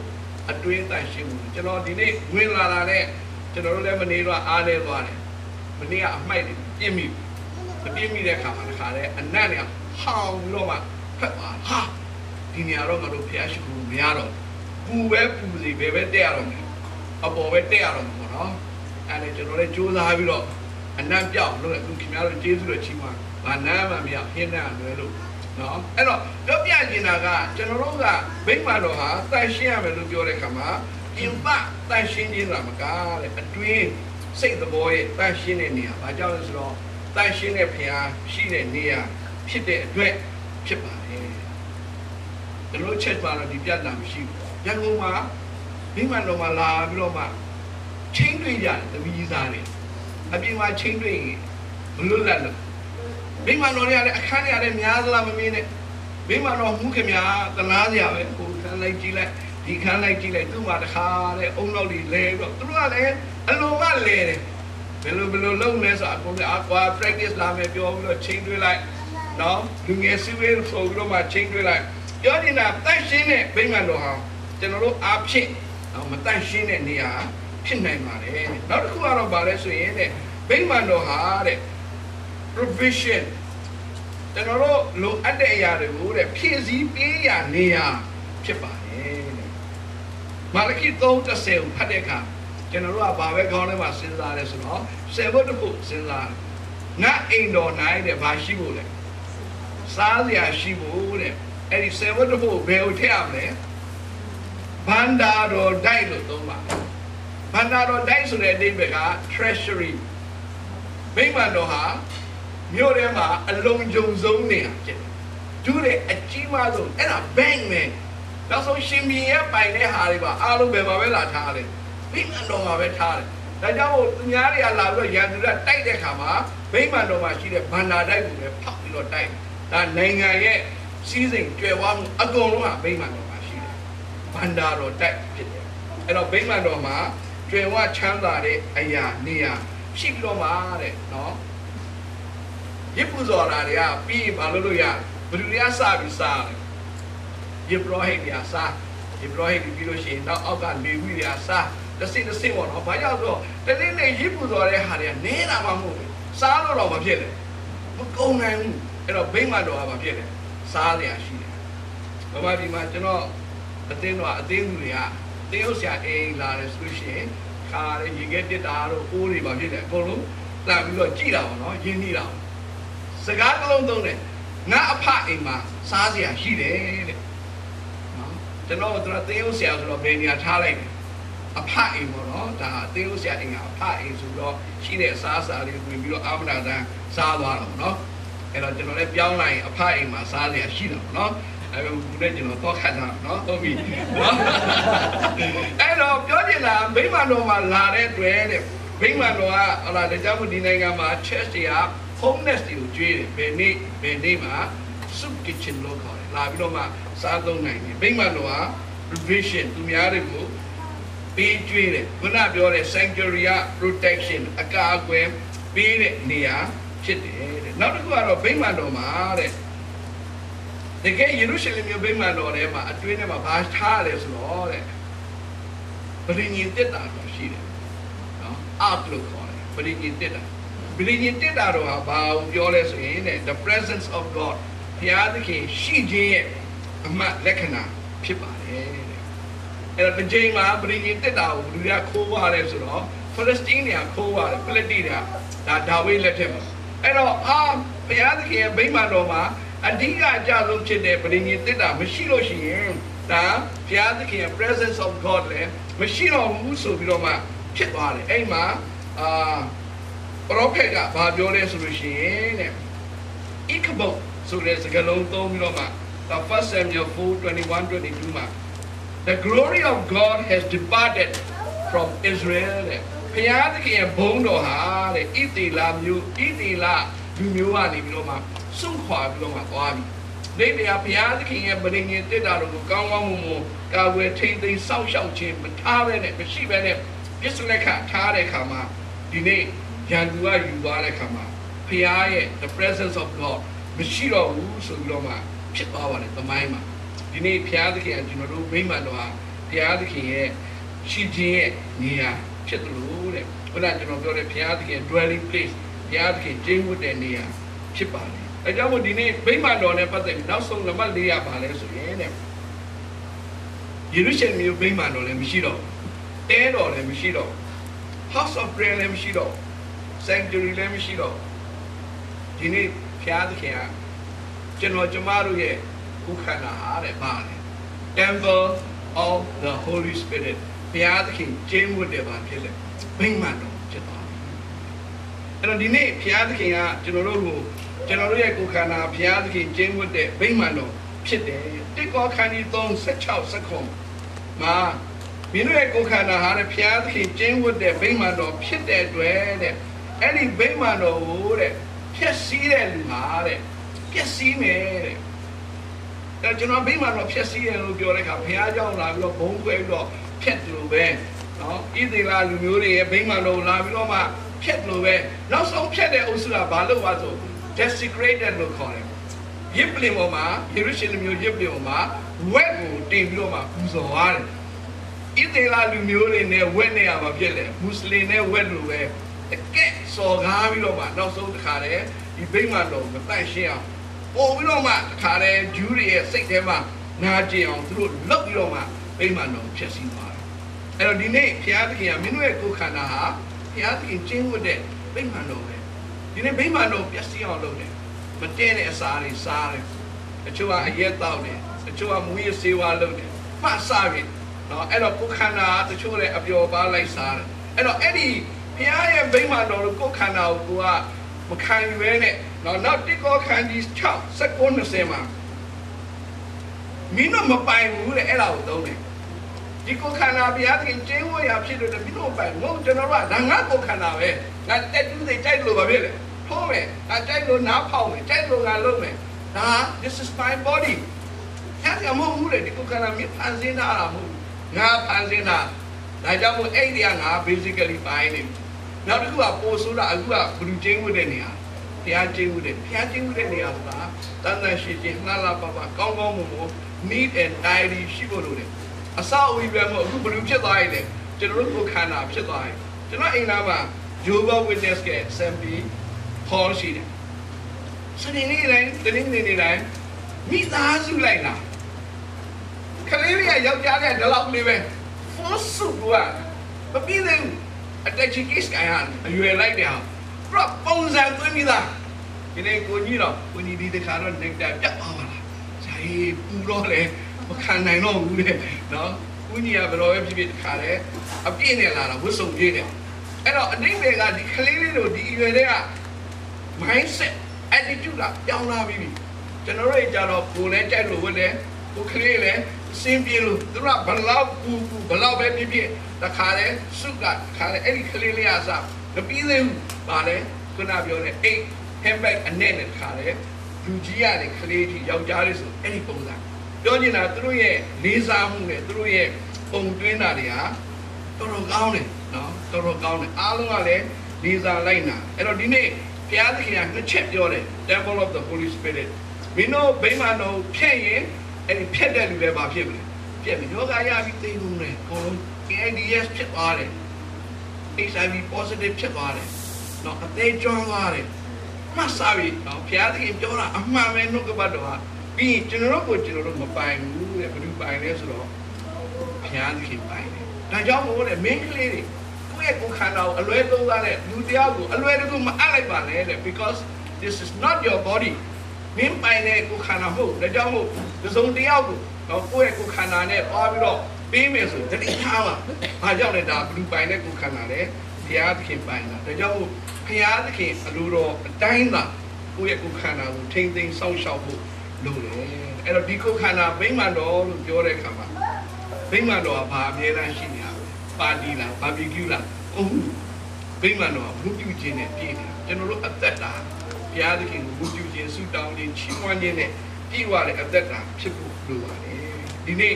အတွင်းတန့်ရှင်းမှုကျွန်တော်ဒီနေ့ဝင်လာတာနဲ့ ကျွန်တော်တို့လည်းမနေတော့အားလဲသွားတယ်မနေ့ကအမိုက်တွေပြင်းမိမပြင်းမိတဲ့အခါမှာတခါလဲအနတ်နဲ့ဟောင်းပြီးတော့မှဖက်သွားဟာဒီနေရာတော့ငါတို့ဖျားရှိခုမရတော့ပူပဲပူစီပဲပဲတက်ရတော့မယ်အပေါ်ပဲတက်ရတော့မှာပေါ့နော်အဲ့ဒါကျွန်တော်လည်းစူးစမ်းပြီးတော့အနတ်ပြောက်လို့သူခင်ဗျားတို့ကျေးဇူးတော်ချီးမွမ်းဘာနာမှမရဟင်းနဲ့လွယ်လို့နော်အဲ့တော့ပြောပြကျင်တာကကျွန်တော်တို့ကဗိမာန်တော်ဟာတန်ရှင်းရမယ်လို့ပြောတဲ့ခါမှာ အင်ပတန်ရှင်းခြင်းလာမကားတဲ့အတွင်းစိတ်သဘောရဲ့တန်ရှင်းတဲ့နေရာဘာကြောင့်လဲဆိုတော့တန်ရှင်းတဲ့ဖခင်ရှိတဲ့နေရာဖြစ်တဲ့အတွက်ဖြစ်ပါတယ်ကျွန်တော်ချက်ပါတော့ဒီပြဿနာမရှိဘူးရန်ကုန်မှာမိမှန်တော်မှာလာပြီးတော့မှချင်းတွေ့ကြတယ်တပီးစားတွေအပြင်မှာချင်းတွေ့ရင်မလွတ်လပ်လို့မိမှန်တော်တွေကလည်းအခန်းတွေကလည်းများသလားမမင်းနဲ့မိမှန်တော်မှုခင်များသလားစရာပဲကိုခန်းလိုက်ကြည့်လိုက် ဒီခန်းလိုက်ကြည့်လိုက်သူ့မှာတခါတဲ့အုံနောက်တွေလဲပြီးတော့သူတို့ကလည်းအလိုမှလဲတယ်ဘယ်လိုဘယ်လိုလုပ်လဲဆိုအကုန်လုံးအကွာ practice လာမယ်ပြောပြီးတော့ချင်းတွေ့လိုက်နော်လူငယ်စီဝေးဆိုပြီးတော့မှချင်းတွေ့လိုက်ပြောနေတာတိုက်ရှင်းတဲ့ဗိမာန်တော်ဟာကျွန်တော်တို့အားဖြင့်မတန့်ရှင်းတဲ့နေရာဖြစ်နိုင်ပါတယ်နောက်တစ်ခုကတော့ဗာလဲဆိုရင်တဲ့ဗိမာန်တော်ဟာတဲ့ provision ကျွန်တော်တို့လိုအပ်တဲ့အရာတွေကိုတဲ့ဖြည့်ဆည်းပေးရနေရာဖြစ်ပါတယ်တဲ့ မာလခိ3:30ကိုဖတ်တဲ့အခါကျွန်တော်တို့ကဘာပဲခေါင်းထဲမှာစဉ်းစားလဲဆိုတော့ဆယ်ဘတ်တစ်ခုစဉ်းစားငါအိမ်တော်နိုင်တဲ့ဘာရှိဖို့လဲစားစရာရှိဖို့တဲ့အဲ့ဒီဆယ်ဘတ်တစ်ခုဘယ်ကိုထည့်ရမလဲဘန္တာတော်တိုက်လို့သုံးပါဘန္တာတော်တိုက်ဆိုတဲ့အဓိပ္ပာယ်က treasury မိမန်တော်ဟာမြို့ထဲမှာအလုံးကြုံဆုံးနေတာဖြစ်တယ်။ကျူးတဲ့အကြီးမားဆုံးအဲ့ဒါ bank ပဲ။ နောက်ဆုံးရှင်ပြည်ရဲ့ပိုင်တဲ့ဟာတွေပါအားလုံးပဲမှာပဲလာထားတယ်။မိမန်တော်မှာပဲထားတယ်။ဒါကြောင့်မို့သူများတွေကလာပြီးတော့ရန်သူကတိုက်တဲ့ခါမှာမိမန်တော်မှာရှိတဲ့ဘန္တာတိုက်ကိုပဲဖောက်ပြီးတော့တိုက်တယ်။ဒါနိုင်ငံရဲ့စီးစိမ်ကြွယ်ဝမှုအကုန်လုံးကဗိမာန်တော်မှာရှိတယ်ဘန္တာတော်တိုက်ဖြစ်တယ်အဲ့တော့ဗိမာန်တော်မှာကြွယ်ဝချမ်းသာတဲ့အရာနေရာရှိပြီးတော့မှတဲ့နော်ရစ်ပူဇော်တာတွေကပြီးရင်မလုပ်လို့ရတယ်ဘယ်သူတွေကစပြီးစားတယ် ယေဘရဟိတ်တွေကစားယေဘရဟိတ်ပြီးလို့ရှိရင်နောက်အောက်ကလေဝိတွေကစားတစ်စိတစ်စိပေါ့နော်ဘာကြောင့်ဆိုတော့တနေ့နေ့ရစ်ပူဇော်တဲ့ဟာတွေကနေတာမှမဟုတ်ဘူးစားလို့တော့မဖြစ်တယ်မကုန်နိုင်ဘူးအဲ့တော့ဗိမာန်တော်ကမဖြစ်တယ်စားရရှိတယ်ဘာမှဒီမှာကျွန်တော်အတင်းတော့အတင်းသူတွေကတင်းဥစ္စာအိမ်လာတယ်ဆိုလို့ရှိရင်ခါရရေခဲတစ်တာတို့အိုးတွေပါဖြစ်တယ်အကုန်လုံးလာပြီးတော့ကြည်တာပါနော်ရင်းနှီးတာစကားတစ်လုံးသုံးတယ်ငါအဖအိမ်မှာစားစရာရှိတယ်တဲ့နော် ကျွန်တော်တို့တင်းဥစ္စာဆိုတော့ဘယ်နေရာထားလိုက်တယ်အဖအိမ်ပေါ့နော်ဒါတင်းဥစ္စာအိမ်ကအဖအိမ်ဆိုတော့ရှိတဲ့အစားအစာလေးဝင်ပြီးတော့အာမနာတန်စားသွားတော့နော်အဲ့တော့ကျွန်တော်လည်းပြောင်းလိုက်ရင်အဖအိမ်မှာစားစရာရှိတယ်ပေါ့နော်အဲ့တော့ဘူးနဲ့ကျွန်တော်တော့ခတ်တာနော်ဟုတ်ပြီနော်အဲ့တော့ပြောချင်တာဗိမာန်တော်မှာလာတဲ့တွေ့တဲ့ဗိမာန်တော်ကဟလာဒါကြောင့်မို့ဒီနိုင်ငံမှာ church တွေက homeless တွေကိုကျွေးတယ်ဘယ်နေ့ဘယ်နေ့မှာ soup kitchen လို့ခေါ်တယ်လာပြီးတော့မှ စားသုံးနိုင်တယ်ဗိမာန်တော်က provision သူများတွေကိုပေးကျွေးတယ်ခုနပြောတဲ့ sanctuary က protection အကာအကွယ်ပေးတဲ့နေရာဖြစ်တယ်တဲ့နောက်တစ်ခုကတော့ဗိမာန်တော်မှာတဲ့တကယ်ယေရုရှလင်မြို့ဗိမာန်တော်ထဲမှာအတွင်းထဲမှာဘာထားလဲဆိုတော့တဲ့ပရိညင်တက်တာတော့ရှိတယ်နော်အာပ်လို့ခေါ်တယ်ပရိညင်တက်တာပရိညင်တက်တာတော့ဘာကိုပြောလဲဆိုရင်တဲ့ the presence of god ဘုရားသခင်ရှိခြင်းရဲ့ အမှတ်လက္ခဏာဖြစ်ပါတယ်တဲ့အဲ့တော့ဒီချိန်မှာပရိညင်တက်တာကိုလူတွေကခိုးပါတယ်ဆိုတော့ဖလစတင်းတွေကခိုးပါတယ်ဖလက်တီတွေကဒါဒါဝိလက်ထက်မှာအဲ့တော့အာဘုရားသခင်ရဲ့ဗိမာန်တော်မှာအဓိကအကြဆုံးဖြစ်တဲ့ပရိညင်တက်တာမရှိလို့ရှိရင်ဒါဘုရားသခင်ရဲ့ presence of God လည်းမရှိတော့ဘူးဆိုပြီးတော့မှဖြစ်သွားတယ်အဲ့မှာအာပရောဖက်ကဘာပြောလဲဆိုလို့ရှိရင်တဲ့ Ichabod ဆိုတဲ့စကားလုံးသုံးပြီးတော့မှ the first Samuel 4:21 22မှာ the glory of God has departed from Israel တဲ့ဘုရားသခင်ရဲ့ဘုန်းတော်ဟာတဲ့ဣသေလမျိုးဣသေလလူမျိုးကနေပြီးတော့မှစွန့်ခွာပြီးတော့မှသွားပြီနေတရားဘုရားသခင်ရဲ့ဗလိငင်တက်တာတို့ကိုကောင်းကောင်းမွန်မွန်ကာဝယ်ထိမ့်သိမ်းစောင့်ရှောက်ခြင်းမထားဘဲနဲ့မရှိဘဲနဲ့ပြစ်စလက်ခထားတဲ့ခါမှာဒီနေ့ရန်သူကယူသွားတဲ့ခါမှာဘုရားရဲ့ the presence of God မရှိတော့ဘူးဆိုပြီးတော့မှ ဖြစ်သွားပါတယ်သမိုင်းမှာဒီနေ့ဘုရားသခင်ကကျွန်တော်တို့မိမ့်မှန်တော့ဟာဘုရားသခင်ရဲ့ရှိခြင်းရဲ့နေရာဖြစ်တယ်လို့တဲ့ခုနကကျွန်တော်ပြောတဲ့ဘုရားသခင် dwelling place ဘုရားသခင်ကျင်းဝတ်တဲ့နေရာဖြစ်ပါတယ်အဲကြောင့်မို့ဒီနေ့ဗိမာန်တော်နဲ့ပတ်သက်ပြီးနောက်ဆုံးနံပါတ်၄ရပါလဲဆိုရင်တဲ့ယေရုရှလင်မြို့ဗိမာန်တော်လည်းမရှိတော့တဲတော်လည်းမရှိတော့ house of prayer လည်းမရှိတော့ sanctuary လည်းမရှိတော့ဒီနေ့ဘုရားသခင်က ကျွန်တော်ကျမတို့ရဲ့ခုခန္ဓာဟာတဲ့ပါလေ temple of the holy spirit ဘုရားသခင်ကျင်းဝတ်တယ်ပါဖြစ်လေဗိမာန်တော်ဖြစ်သွားတယ်အဲ့တော့ဒီနေ့ဘုရားသခင်ကကျွန်တော်တို့ကိုကျွန်တော်တို့ရဲ့ကိုယ်ခန္ဓာဘုရားသခင်ကျင်းဝတ်တဲ့ဗိမာန်တော်ဖြစ်တယ်တစ်ကောခန္ဒီ3 16စက္ကုံမှာမင်းတို့ရဲ့ကိုယ်ခန္ဓာဟာတဲ့ဘုရားသခင်ကျင်းဝတ်တဲ့ဗိမာန်တော်ဖြစ်တဲ့အတွက်တဲ့အဲ့ဒီဗိမာန်တော်ကိုတဲ့ဖြည့်စည်းတဲ့လူဟာတဲ့ ဖြည့်စည်းမယ်တဲ့အဲကျွန်တော်ဗိမာန်တော်ဖြည့်စည်းတယ်လို့ပြောတဲ့အခါဘုရားကြောင့်လာပြီးတော့ဘုံခွဲပြီးတော့ဖြတ်လို့ပဲနော်ဣသေလလူမျိုးတွေရဲ့ဗိမာန်တော်လာပြီးတော့မှဖြတ်လို့ပဲနောက်ဆုံးဖြတ်တဲ့အုပ်စုကဘာလို့ပါဆို desecrated လို့ခေါ်တယ်ရစ်ပလင်ပေါ်မှာယေရုရှလင်မြို့ရစ်ပလင်ပေါ်မှာဝက်ကိုတင်ပြီးတော့မှပူဇော်ရတယ်ဣသေလလူမျိုးတွေနဲ့ဝက်နဲ့ရမှာဖြစ်လေမွတ်စလင်နဲ့ဝက်လို့ပဲတကက်စော်ကားပြီးတော့မှနောက်ဆုံးတစ်ခါတည်းဒီဗိမာန်တော်မတန့်ရှင်းအောင် ပို့ပြီးတော့မှတစ်ခါတည်းဂျူးတွေရဲ့စိတ်ထဲမှာနာကျင်အောင်သူတို့လုတ်ပြီးတော့မှဗိမာန်တော်ဖျက်ဆီးသွားတယ်အဲ့တော့ဒီနေ့ဘုရားသခင်ကမင်းတို့ရဲ့ကိုယ်ခန္ဓာဟာဘုရားသခင်ကျင်းဝတ်တဲ့ဗိမာန်တော်ပဲဒီနေ့ဗိမာန်တော်ပျက်စီးအောင်လုပ်တယ်မတည့်တဲ့အစာတွေစားတယ်အချို့ကအရက်တောက်တယ်အချို့ကမူရစေဝါလုပ်တယ်မှတ်စားပြီနော်အဲ့တော့ကိုယ်ခန္ဓာတချို့လည်းအပျော်ပါလိုက်စားတယ်အဲ့တော့အဲ့ဒီဘုရားရဲ့ဗိမာန်တော်ကိုကိုယ်ခန္ဓာကိုကိုက မခံယူရဲနဲ့နော်နောက်တိကောခန္ဒီ6 19 20မှာမင်းတို့မပိုင်ဘူးတဲ့အဲ့ဒါကိုသုံးတယ်ဒီကိုယ်ခန္ဓာဘုရားသခင်ကျင်းဝရဖြစ်လို့မင်းတို့ပိုင်ဘူးကျွန်တော်တို့ကဒါငါကိုယ်ခန္ဓာပဲငါတက်တူးစိတ်ကြိုက်လို့ပါဖြစ်လေထိုးမယ်ငါကြိုက်လို့နားဖောက်မယ်ကြိုက်လို့ငါလုပ်မယ်ဒါ this is my body ဖျားစရာမဟုတ်ဘူးလေဒီကိုခန္ဓာမြဖန်ဆင်းတာလားမဟုတ်ငါဖန်ဆင်းတာဒါကြောင့်မို့အဲ့ဒီကငါ basically ပိုင်းနေ နောက်တစ်ခုကပို့ဆိုတာအခုကဘလူချင်းဝတ်တဲ့နေရာဘုရားချင်းဝတ်တဲ့ဘုရားချင်းဝတ်တဲ့နေရာဆိုတာတန်တန်ရှိချင်းလှလှပပကောင်းကောင်းမွန်မွန် neat and tidy ရှိဖို့လိုတယ်အစအဝေးပဲမဟုတ်အခုဘလူဖြစ်သွားရတယ်ကျွန်တော်တို့ကိုခန္ဓာဖြစ်သွားတယ်ကျွန်တော်အိမ်သားမှာ Jehovah Witness က SMP Hall ရှိတယ်စနေနေ့တိုင်းတနင်္ဂနွေနေ့တိုင်းမိသားစုလိုက်လာခလေးလေးယောက်ျားလေးဒီလောက်လေးပဲ full suit ကမပြီးသေးဘူး အတက်ချီ case ကရအရွယ်လိုက်တယ်ဟာပြပုံစံသွင်းပြီးသားဒီနေ့ကိုကြီးတော့ကိုကြီးဒီတခါတော့ nectar ပြတ်သွားပါလားဇာကြီးပူတော့လေမခံနိုင်တော့ဘူးလေနော်ကိုကြီးကဘယ်လိုပဲဖြစ်ဖြစ်တခါလေအပြည့်နဲ့လာတာဝတ်စုံပြည့်တယ်အဲ့တော့အတိတ်တွေကဒီကလေးလေးတို့ဒီအရွယ်တွေက mindset attitude ကပြောင်းလာပြီကျွန်တော်တို့ကြတော့ကိုယ်လည်းကြိုက်လို့ဝတ်တယ်ကိုကလေးလည်းအစင်းပြေလို့သူကဘလောက်ပူပူဘလောက်ပဲဖြစ်ဖြစ် တခါလဲစုကတခါလဲအဲ့ဒီကလေးလေးအစားမပြီးသေးဘူးဗာလဲခုနပြောတဲ့အိတ် handbag အနဲ့နဲ့တခါလဲလူကြီးရတယ်ကလေးကြီးယောက်ျားလေးဆိုအဲ့ဒီပုံစံပြောချင်တာသူတို့ရဲ့လေးစားမှုနဲ့သူတို့ရဲ့ပုံတွင်းတာတွေဟာတော်တော်ကောင်းတယ်နော်တော်တော်ကောင်းတယ်အားလုံးကလည်းလေးစားလိုက်နာအဲ့တော့ဒီနေ့ဘုရားသခင်ကနှစ်ချက်ပြောတယ် Temple of the Holy Spirit မင်းတို့ဗိမာန်တော်ဖြည့်ရင်အဲ့ဒီဖြတ်တဲ့လူလည်းဘာဖြစ်မလဲပြက်ပြီယောဂရပြီးသိကုန်တယ်အကုန်လုံး AIDS ဖြစ်သွားတယ် HIV positive ဖြစ်သွားတယ်နော်အသေးကျွမ်းသွားတယ်မှတ်စားပြီနော်ဘုရားသခင်ပြောတာအမှန်ပဲနှုတ်ကပတ်တော်ဟာပြီးရင်ကျွန်တော်တို့ကိုကျွန်တော်တို့မပိုင်ဘူးတဲ့ဘယ်သူပိုင်လဲဆိုတော့ဘုရားသခင်ပိုင်တယ်ဒါကြောင့်မို့တဲ့ main ကလေးတွေကိုယ့်ရဲ့ကိုယ်ခန္ဓာကိုအလွဲသုံးစားတဲ့လူတရားကိုအလွဲတကူမအပ်လိုက်ပါနဲ့တဲ့ because this is not your body မင်းပိုင်တဲ့ကိုယ်ခန္ဓာမဟုတ်ဒါကြောင့်မို့ဒီစုံတယောက်ကိုတော့ကိုယ့်ရဲ့ကိုယ်ခန္ဓာနဲ့ပွားပြီးတော့ ပေးမယ်ဆိုတတိထားပါဘာကြောင့်လဲဒါဘလူပိုင်တဲ့ကိုယ်ခန္ဓာလေဘုရားသခင်ပိုင်တာဒါကြောင့်မို့ဘုရားသခင်အလိုတော်အတိုင်းသာကိုယ့်ရဲ့ကိုယ်ခန္ဓာကိုထိမ့်သိမ်းစောင့်ရှောက်ဖို့လိုတယ်အဲ့တော့ဒီကိုယ်ခန္ဓာဗိမာန်တော်လို့ပြောတဲ့အခါမှာဗိမာန်တော်ကဘာအမြဲတမ်းရှိနေတာလဲပါတီလားဘာဘီကျူလားဟုတ်ဘူးဗိမာန်တော်ကဘုပြုခြင်းနဲ့ပြည့်နေတာကျွန်တော်တို့အသက်တာဘုရားသခင်ကိုဘုပြုခြင်းဆုတောင်းခြင်းချီးမွမ်းခြင်းနဲ့ပြည့်ဝတဲ့အသက်တာဖြစ်ဖို့လိုပါတယ်ဒီနေ့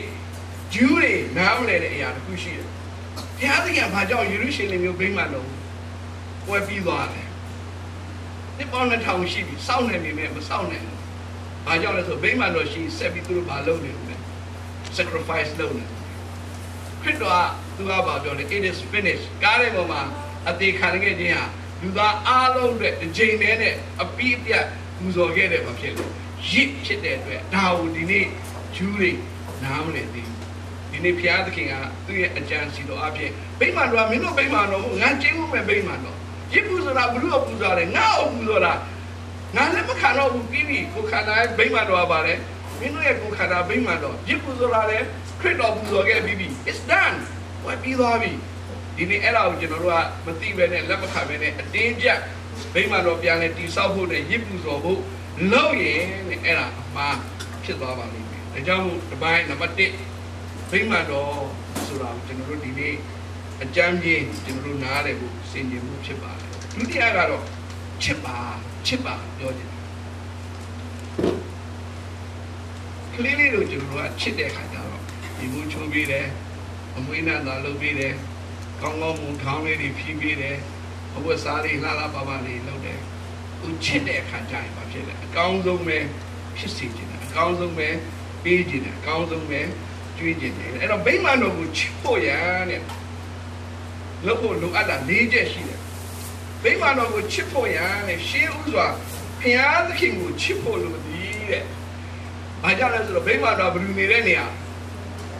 ဂျူးတွေနားမလည်တဲ့အရာတစ်ခုရှိတယ်ဘုရားသခင်ဘာကြောင့်ယေရုရှလင်မြို့ဗိမာန်တော်ကိုပွဲပြီးသွားတယ်ဒီပေါင်းတစ်ထောင်ရှိပြီစောင့်နေပြီမဲ့မစောင့်နိုင်ဘူးဘာကြောင့်လဲဆိုဗိမာန်တော်ရှိဆက်ပြီးသူတို့ဘာလုပ်နေလဲ sacrifice လုပ်နေခရစ်တော်ကသူကဘာပြောလဲ it is finished ကားတဲ့ပုံမှာအသေးခံခဲ့ခြင်းဟာလူသားအားလုံးအတွက်တစ်ချိန်တည်းနဲ့အပြည့်အပြတ်ပူဇော်ခဲ့တယ်ဘာဖြစ်လဲရစ်ဖြစ်တဲ့အတွက်ဒါကိုဒီနေ့ဂျူးတွေနားမလည်သေးဘူး ဒီနေ့ဘုရားသခင်ကသူ့ရဲ့အကြံစီတော်အဖြစ်ဗိမာန်တော်မင်းတို့ဗိမာန်တော်ကိုငါကျင်းဖို့မဲ့ဗိမာန်တော်ရစ်ပူဇော်တာဘလို့ပူဇော်တယ်ငါ့ကိုပူဇော်တာငါလည်းမခံတော့ဘူးပြီးပြီကိုခန္ဓာရဲ့ဗိမာန်တော်ကပါလေမင်းတို့ရဲ့ကိုခန္ဓာဗိမာန်တော်ရစ်ပူဇော်တာလည်းခရစ်တော်ပူဇော်ခဲ့ပြီးပြီ it's done ဝယ်ပြီးသွားပြီဒီနေ့အဲ့ဒါကိုကျွန်တော်တို့ကမသိပဲနဲ့လက်မခံပဲနဲ့အတင်းကျပ်ဗိမာန်တော်ပြန်လဲတိဆောက်ဖို့နဲ့ရစ်ပူဇော်ဖို့လုပ်ရင်တဲ့အဲ့ဒါအမှားဖြစ်သွားပါလိမ့်မယ်ဒါကြောင့်မို့ဒီပိုင်းနံပါတ်1 ဗိမာန်တော်ဆိုတာကိုကျွန်တော်တို့ဒီနေ့အကြမ်းကြီးကျွန်တော်တို့နားလည်ဖို့စင်ကြင်မှုဖြစ်ပါတယ်ဒုတိယကတော့ချစ်ပါချစ်ပါပြောချင်တယ်ကလေးလေးတို့ကျွန်တော်တို့ကချစ်တဲ့ခါကျတော့ဒီမှုချိုးပေးတယ်အမွေးနာသာလုပ်ပေးတယ်ကောင်းကောင်းမွန်ထောင်းလေးတွေဖြီးပေးတယ်အဝတ်စားလေးလှလှပပလေးလုပ်တယ်သူချစ်တဲ့အခါကျရင်ဘာဖြစ်လဲအကောင်းဆုံးပဲဖြစ်စေချင်တယ်အကောင်းဆုံးပဲပေးချင်တယ်အကောင်းဆုံးပဲ ကျွေးချင်တယ်အဲ့တော့ဗိမာန်တော်ကိုချစ်ဖို့ရန်တဲ့လုပ်ဖို့လိုအပ်တာ၄ချက်ရှိတယ်ဗိမာန်တော်ကိုချစ်ဖို့ရန်တဲ့ရှေးဥစွာဘုရားသခင်ကိုချစ်ဖို့လိုသည်တဲ့ဘာကြောင့်လဲဆိုတော့ဗိမာန်တော်ဘယ်လိုနေတဲ့နေရာ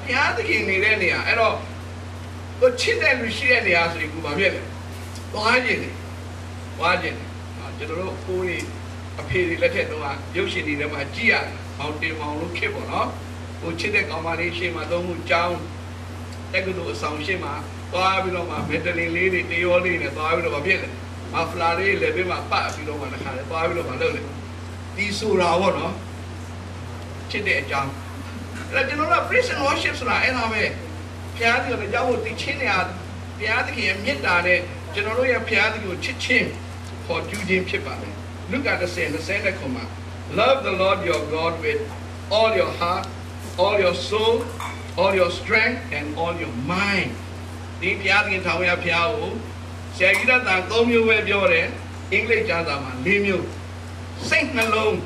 ဘုရားသခင်နေတဲ့နေရာအဲ့တော့ကိုချစ်တဲ့လူရှိတဲ့နေရာဆိုရင်ကိုဘာဖြစ်လဲသွားခြင်းတယ်သွားခြင်းတယ်ကျွန်တော်တို့ကိုယ်တွေအဖေတွေလက်ထက်တော့ရုပ်ရှင်တွေထဲမှာကြည့်ရတယ်မောင်တင်မောင်လို့ဖြစ်ပေါ့နော် ကိုချစ်တဲ့ကောင်မလေးရှေ့မှာသုံးမှုကြောင်းတက္ကသိုလ်အဆောင်ရှေ့မှာသွားပြီးတော့မှမက်ဒလင်လေးတွေတေယောလေးနဲ့သွားပြီးတော့မဖြစ်လဲမဖလာလေးလည်းပြမပတ်ပြီးတော့မှတစ်ခါလဲသွားပြီးတော့မှလုပ်လေဒီဆိုတာပေါ့နော်ချစ်တဲ့အကြောင်းအဲ့တော့ကျွန်တော်တို့ praise and worship ဆိုတာအဲ့ဒါပဲဘုရားသခင်ရဲ့ကြောင့်တည်ချင်းနေရဘုရားသခင်ရဲ့မေတ္တာနဲ့ကျွန်တော်တို့ရဲ့ဘုရားသခင်ကိုချစ်ချင်းပေါ်ကျူးခြင်းဖြစ်ပါလေလုကာ30 20ခုမှာ love the Lord your God with all your heart all your soul all your strength and all your mind ဒီဘုရားသခင်ထောင်ရဘုရားကိုဆရာကြီးရတန်၃မျိုးပဲပြောတယ်အင်္ဂလိပ်ကျမ်းစာမှာ၄မျိုးစိတ်နှလုံး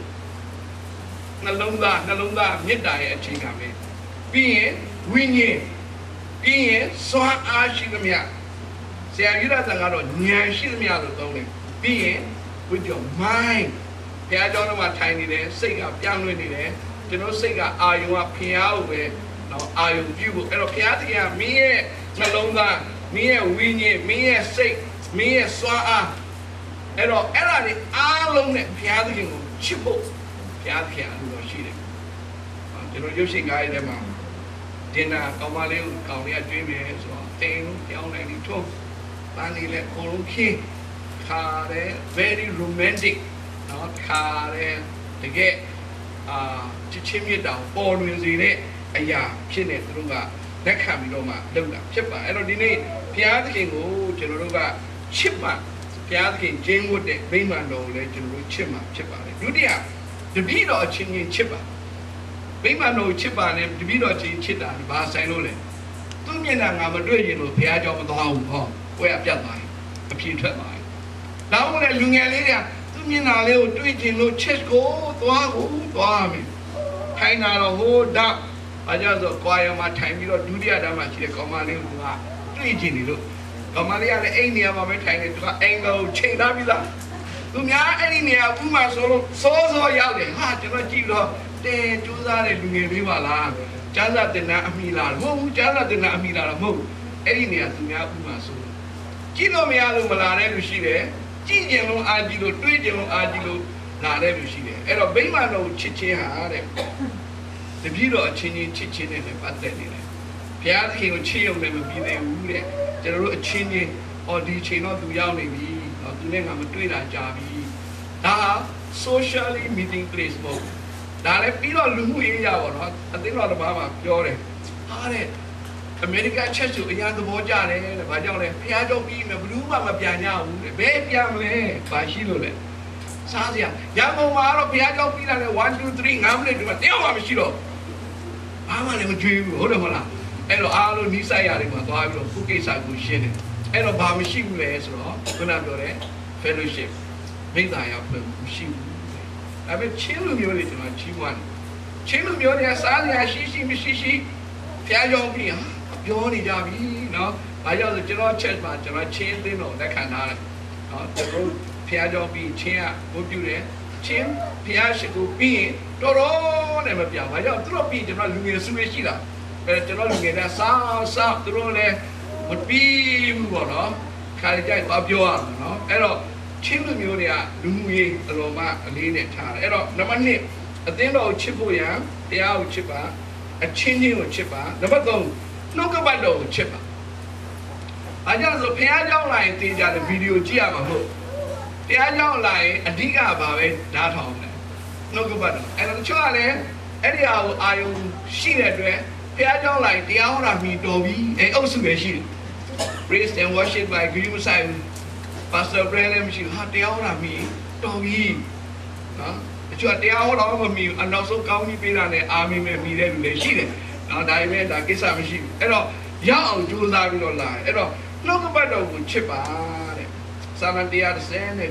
နှလုံးသားနှလုံးသားမေတ္တာရဲ့အခြေခံပဲပြီးရင်ဝိညာဉ်ပြီးရင်စွမ်းအားရှိသမျှဆရာကြီးရတန်ကတော့ဉာဏ်ရှိသမျှလို့သုံးတယ်ပြီးရင် with your mind ဘုရားကျောင်းထဲမှာထိုင်နေတယ်စိတ်ကပြောင်းလဲနေတယ် ကျွန်တော်စိတ်ကအာယုံကဖျားကိုပဲတော့အာယုံပြုဖို့အဲ့တော့ဘုရားသခင်ကမင်းရဲ့နှလုံးသားမင်းရဲ့ဝိညာဉ်မင်းရဲ့စိတ်မင်းရဲ့စွမ်းအားအဲ့တော့အဲ့ဒါတွေအားလုံးနဲ့ဘုရားသခင်ကိုချစ်ဖို့ဘုရားသခင်အလိုတော်ရှိတယ်ကျွန်တော်ရုပ်ရှင်ကားရဲ့ထဲမှာဒင်နာကောင်မလေးကိုကောင်လေးကကျွေးမယ်ဆိုတော့တိန်လုံးကြောင်းနိုင်ပြီးထုံးပန်းလေးလည်းအကုန်လုံးခင်းခါတယ် very romantic နော်ခါတယ်တကယ်အာ ချစ်ချင်းမြတ်တာကိုပေါ်လွင်စေတဲ့အရာဖြစ်နေသူတို့ကလက်ခံပြီးတော့မှလုပ်တာဖြစ်ပါအဲ့တော့ဒီနေ့ဘုရားသခင်ကိုကျွန်တော်တို့ကချစ်မှဘုရားသခင်ကျင်းဝတ်တဲ့မိမ္မာတော်ကိုလည်းကျွန်တော်တို့ချစ်မှဖြစ်ပါတယ်ဒုတိယတပည့်တော်အချင်းချင်းချစ်ပါမိမ္မာတော်ကိုချစ်ပါနဲ့တပည့်တော်ချင်းချစ်တာဒီဘာဆိုင်လို့လဲသူ့မျက်နှာငါမတွေ့ရင်လို့ဘုရားကြောင့်မသွားဘူးဟောကိုယ်ကပြတ်သွားရင်အပြည့်ထွက်သွားရင်နောက်မှလည်းလူငယ်လေးတွေကသူ့မျက်နှာလေးကိုတွေ့ကျင်လို့ချစ်ကိုသွားကိုသွားမယ် ခိုင်းတာတော့ဟိုတော့။အားကြောင့်ဆိုကွာရမှာထိုင်ပြီးတော့ဒုတိယဓမ္မရှိတဲ့ကောင်မလေးကိုသူကတွေ့ကြည့်နေလို့ကောင်မလေးကလည်းအဲ့နေရာမှာပဲထိုင်နေသူကအိမ်ကိုချိန်ထားပြီးသား။သူများအဲ့ဒီနေရာဥမာဆိုလို့စောစောရောက်တယ်ဟာကျွန်တော်ကြည့်တော့တဲကြိုးစားတဲ့လူငယ်လေးပါလား။ကျန်းစာတင်နာအမိလားမဟုတ်ဘူးကျန်းစာတင်နာအမိလားတော့မဟုတ်ဘူး။အဲ့ဒီနေရာသူများဥမာဆိုလို့ကြည့်လို့မရလို့မလာတဲ့လူရှိတယ်။ကြည့်ကြင်လို့အာကြည့်လို့တွေးကြင်လို့အာကြည့်လို့ လာတဲ့လူရှိတယ်။အဲ့တော့ဗိမာန်တော်ကိုချစ်ချင်းဟာတဲ့တပည့်တော်အချင်းချင်းချစ်ချင်းနဲ့လည်းပတ်သက်နေတယ်ဘုရားသခင်ကိုချစ်ရုံနဲ့မပြီးသေးဘူးတဲ့ကျွန်တော်တို့အချင်းချင်းအော်ဒီချိန်တော့သူရောက်နေပြီဟောသူနဲ့ငါမတွေ့တာကြာပြီဒါဟာ socially meeting place မဟုတ်ဘူးဒါလည်းပြီးတော့လူမှုရေးရပါတော့အသိတော်တစ်ပါးမှာပြောတယ်ဟာတဲ့အမေရိကန်ချက်စုအရာသဘောကျတယ်တဲ့ဘာကြောင့်လဲဘုရားကြောင့်ပြီးမယ်ဘလူးမှမပြန်ကြဘူးတဲ့ဘယ်ပြန်မလဲဘာရှိလို့လဲ စားစရာရန်ကုန်မှာတော့ဘုရားကြောင့်ပြီးလာတယ်1 2 3 5မိနစ်ဒီမှာတယောက်မှမရှိတော့ဘာမှလည်းမကြွေးဘူးဟုတ်တယ်မဟုတ်လားအဲ့တော့အားလုံးနီးဆိုင်ရတယ်မှာသွားပြီးတော့ခုကိစ္စကိုရှင်းတယ်အဲ့တော့ဘာမရှိဘူးလဲဆိုတော့ခုနပြောတဲ့ fellowship မိသားရဖွဲ့မရှိဘူးဒါပေမဲ့ချင်းလူမျိုးတွေကျွန်တော်ကြီးမွားတယ်ချင်းလူမျိုးတွေကစားစရာရှိရှိမရှိရှိဖျားကြောင်းပြီးဟာပြောနေကြပြီเนาะဘာကြောင့်လဲကျွန်တော် chat မှာကျွန်တော်ချင်းသိန်းတော့လက်ခံထားတယ်เนาะကျွန်တော် ဖះကြောပြီးချင်းကဘုပြုတယ်ချင်းဖះရှိကိုပြီးရင်တော်တော်နဲ့မပြဘာကြောင့်သူတို့ပြီးကျွန်တော်လူငယ်စုရရှိတာအဲကျွန်တော်လူငယ်ကစားစားသူတို့လည်းမပြီးဘူးပေါ့နော်ခါကြိုက်သွားပြောရမှာနော်အဲ့တော့ချင်းလူမျိုးတွေကလူမှုရေးအတော်မှအလေးနဲ့ထားတယ်အဲ့တော့နံပါတ်1အသင်းတော်ကိုချစ်ဖို့ရန်တရားကိုချစ်ပါအချင်းချင်းကိုချစ်ပါနံပါတ်3နှုတ်ကပတ်တော်ကိုချစ်ပါအားကြောင့်ဆိုဖခင်ကြောင့်လာရင်တင်ကြတဲ့ဗီဒီယိုကြည့်ရမှာမဟုတ် တရားကြောင့်လာရင်အဓိကပါပဲဓာတ်ထောင်တယ်နှုတ်ကပတ်တယ်အဲ့တော့ချော့လည်းအဲ့ဒီဟာကိုအာယုံရှိတဲ့အတွက်တရားကြောင့်လာရင်တရားဟောတာမှီတော်ပြီအဲ့အုပ်စုပဲရှိတယ် praise and worship by guru sai pastor prayer လည်းမရှိဘူးဟာတရားဟောတာမှီတော်ပြီနော်အကျွတ်တရားဟောတော့မမီအနောက်ဆုံးကောင်းကြီးပေးတာနဲ့အာမင်ပဲမိတဲ့လူလည်းရှိတယ်နော်ဒါပေမဲ့ဒါကိစ္စမရှိဘူးအဲ့တော့ရောက်အောင်ကြိုးစားပြီးတော့လာအဲ့တော့နှုတ်ကပတ်တော်ကိုချစ်ပါ စာမတရား30နဲ့9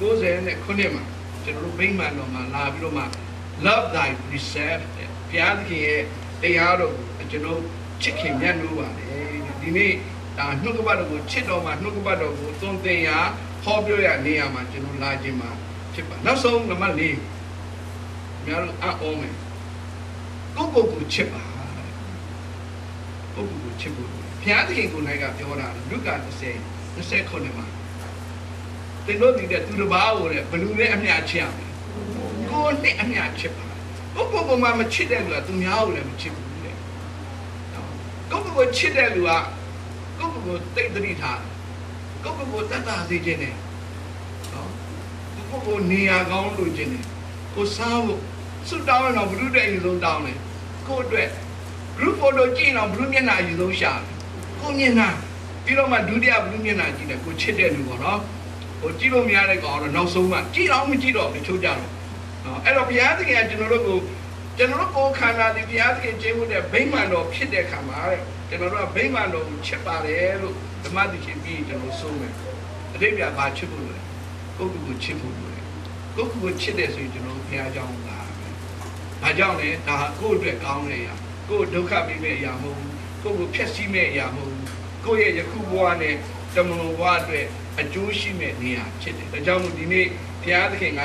90နဲ့9မှာကျွန်တော်တို့ဗိမာန်တော်မှာလာပြီးတော့မှ love thy preserve တဲ့ဘုရားသခင်ရဲ့တရားတော်ကိုကျွန်တော်ချစ်ခင်မြတ်လို့ပါတယ်ဒီနေ့ဒါနှုတ်ကပတ်တော်ကိုချစ်တော်မှာနှုတ်ကပတ်တော်ကိုသွန်သင်ရာဟောပြောရနေရာမှာကျွန်တော်လာခြင်းမှာဖြစ်ပါနောက်ဆုံးနံပါတ်၄များလို့အော်မယ်ကိုယ့်ကိုယ်ကိုချစ်ပါကိုယ့်ကိုယ်ကိုချစ်ဖို့ဘုရားသခင်ကိုယ်၌ကပြောတာလူကာ30 29မှာ သင်တို့ဒီတဲ့သူတစ်ပါးကိုလည်းဘလူနဲ့အမျှချစ်ရမယ်ကိုယ်နဲ့အမျှချစ်ပါကိုယ့်ကိုယ်ကိုမှမချစ်တဲ့လူကသူများကိုလည်းမချစ်ဘူးတဲ့ကိုယ့်ကိုယ်ကိုချစ်တဲ့လူကကိုယ့်ကိုယ်ကိုတိတ်တိထားကိုယ့်ကိုယ်ကိုတတ်တာစေခြင်းနဲ့နော်ကိုယ့်ကိုယ်နေရာကောင်းလို့ခြင်းနဲ့ကိုစားဖို့စွတ်တောင်းရင်တော့ဘလူတဲ့အရင်ဆုံးတောင်းတယ်ကိုယ့်အတွက် group photo ကြည့်ရင်တော့ဘလူမျက်နှာအရင်ဆုံးရှာတယ်ကိုမျက်နှာပြီးတော့မှဒုတိယဘလူမျက်နှာကြည့်တယ်ကိုချစ်တဲ့လူပေါ့နော် ဟိုကြည့်လို့မရတဲ့ကောင်တော့နောက်ဆုံးမှကြည့်တော့မကြည့်တော့တချို့ကြတော့နော်အဲ့တော့ဘုရားသခင်ကကျွန်တော်တို့ကိုကျွန်တော်တို့ကိုယ်ခန္ဓာဒီဘုရားသခင်ကျင့်မှုတဲ့ဗိမာန်တော်ဖြစ်တဲ့ခါမှာတဲ့ကျွန်တော်တို့ကဗိမာန်တော်ကိုချစ်ပါတယ်လို့ဓမ္မတိချင်းပြီးကျွန်တော်ဆိုမယ်အတိတ်ကဘာချစ်ဖို့လဲကိုယ့်ကိုယ်ကိုချစ်ဖို့လဲကိုယ့်ကိုယ်ကိုချစ်တယ်ဆိုရင်ကျွန်တော်တို့ဘုရားကြောင့်လာမယ်ဒါကြောင့်လေဒါဟာကိုယ့်အတွက်ကောင်းတဲ့အရာကိုယ့်ဒုက္ခပေးမဲ့အရာမဟုတ်ဘူးကိုယ့်ကိုဖျက်ဆီးမဲ့အရာမဟုတ်ဘူးကိုယ့်ရဲ့ယခုဘဝနဲ့တမန်တော်ဘဝအတွက် အကျိုးရှိမဲ့နေရာဖြစ်တယ်ဒါကြောင့်မို့ဒီနေ့ဘုရားသခင်က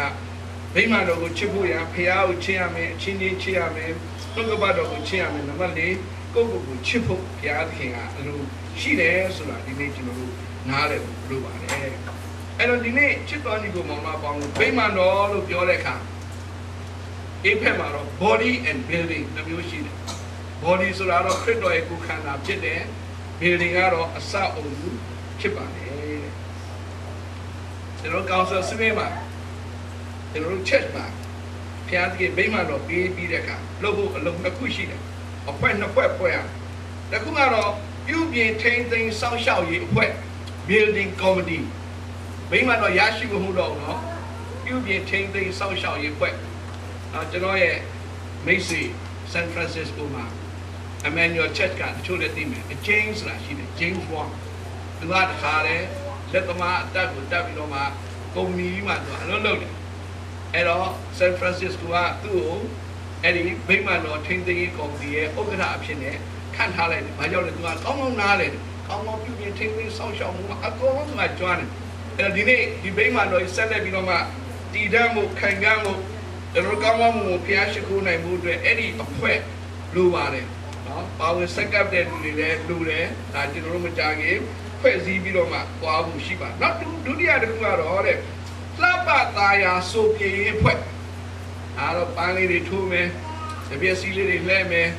ဗိမာန်တော်ကိုချစ်ဖို့ရဖះကိုချစ်ရမယ်အချင်းချင်းချစ်ရမယ်နှုတ်ကပတ်တော်ကိုချစ်ရမယ်နံပါတ်၄ကိုယ့်ကိုယ်ကိုချစ်ဖို့ဘုရားသခင်ကအလိုရှိတယ်ဆိုတာဒီနေ့ကျွန်တော်တို့နားလည်ဖို့လိုပါတယ်အဲ့တော့ဒီနေ့ချစ်တော်ညီကိုမောင်မပေါင်းလို့ဗိမာန်တော်လို့ပြောတဲ့အခါအေးဖက်မှာတော့ body and building နှစ်မျိုးရှိတယ် body ဆိုတာတော့ခရစ်တော်ရဲ့ကိုယ်ခန္ဓာဖြစ်တယ် building ကတော့အစအုံဖြစ်ပါတယ် ကျွန်တော်ကောင်ဆယ်စပင်းမှာကျွန်တော်တို့ church မှာဘုရားသခင်ဗိမာန်တော်ပေးပြီးတဲ့အခါလုပ်ဖို့အလုံးနှစ်ခုရှိတယ်။အဖွဲ့နှစ်ဖွဲ့ဖွဲ့ရမယ်။တစ်ခုကတော့ပြုပြင်ထိန်းသိမ်းစောင့်ရှောက်ရေးအဖွဲ့ building committee ဗိမာန်တော်ရရှိမှုမဟုတ်တော့ဘူးနော်။ပြုပြင်ထိန်းသိမ်းစောင့်ရှောက်ရေးအဖွဲ့။အဲကျွန်တော်ရဲ့မိတ်ဆွေ San Francisco မှာ Emmanuel Church ကတချို့လည်းသိမယ်။ James ဆိုတာရှိတယ် James Wong သူကတခါလဲ လက်သမားအတက်ကိုတက်ပြီးတော့မှကုမ္ပဏီကြီးမှာသူအလုပ်လုပ်တယ်အဲ့တော့ San Francisco ကသူ့ကိုအဲ့ဒီဗိမာန်တော်ထိန်းသိမ်းရေးကော်မတီရဲ့ဥက္ကဋ္ဌအဖြစ်နဲ့ခန့်ထားလိုက်တယ်။ဘာကြောင့်လဲသူကကောင်းကောင်းနားလေ။ကောင်းကောင်းပြုပြင်ထိန်းသိမ်းစောင့်ရှောက်မှုအကုန်လုံးသူကကျွမ်းတယ်။အဲ့တော့ဒီနေ့ဒီဗိမာန်တော်ကြီးဆက်လက်ပြီးတော့မှတည်တံ့မှုခိုင်ခံ့မှုကျွန်တော်ကောင်းကောင်းမှုကိုဖျားရှိခိုးနိုင်မှုအတွက်အဲ့ဒီအဖွဲ့လိုပါတယ်။နော်ပါဝင်ဆက်ကပ်တဲ့လူတွေလည်းလူတယ်ဒါကျွန်တော်တို့မကြခင် ဖွဲ့စည်းပြီးတော့မှပွားမှုရှိပါ။နောက်ဒုတိယတစ်ခုကတော့တဲ့လှပသားရာဆိုပြေရေးဖွဲ့အားတော့ပန်းလေးတွေထိုးမယ်တပြက်စီလေးတွေလှဲမယ်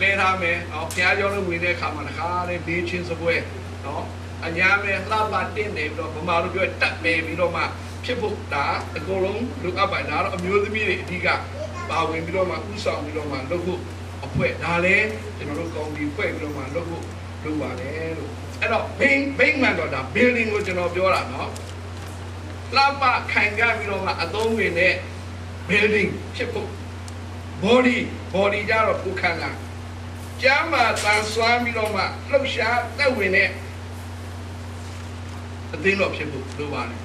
လဲထားမယ်နော်ဘုရားကျောင်းလေးဝင်တဲ့အခါမှာတခါလေးဘေးချင်းစပွဲနော်အညာမဲ့လှပတင့်နေပြီးတော့ဗမာလိုပြောတက်မယ်ပြီးတော့မှဖြစ်ဖို့ဒါအကုန်လုံးလူအပ်ပါဒါတော့အမျိုးသမီးတွေအဓိကပါဝင်ပြီးတော့မှဥဆောင်ပြီးတော့မှလုပ်ဖို့အဖွဲ့ဒါလည်းကျွန်တော်တို့ကောင်းပြီးဖွဲ့ပြီးတော့မှလုပ်ဖို့လုပ်ပါတယ်လို့ အဲ့တော့ main main man တော့ဒါ building ကိုကျွန်တော်ပြောတာနော်လှပခိုင်ကြပြီးတော့မှအသုံးဝင်တဲ့ building ဖြစ်ဖို့ body body ကြတော့ကိုယ်ခန္ဓာကျမ်းမာတန်ဆွမ်းပြီးတော့မှလှုပ်ရှားသက်ဝင်တဲ့အသိတော့ဖြစ်ဖို့လိုပါတယ်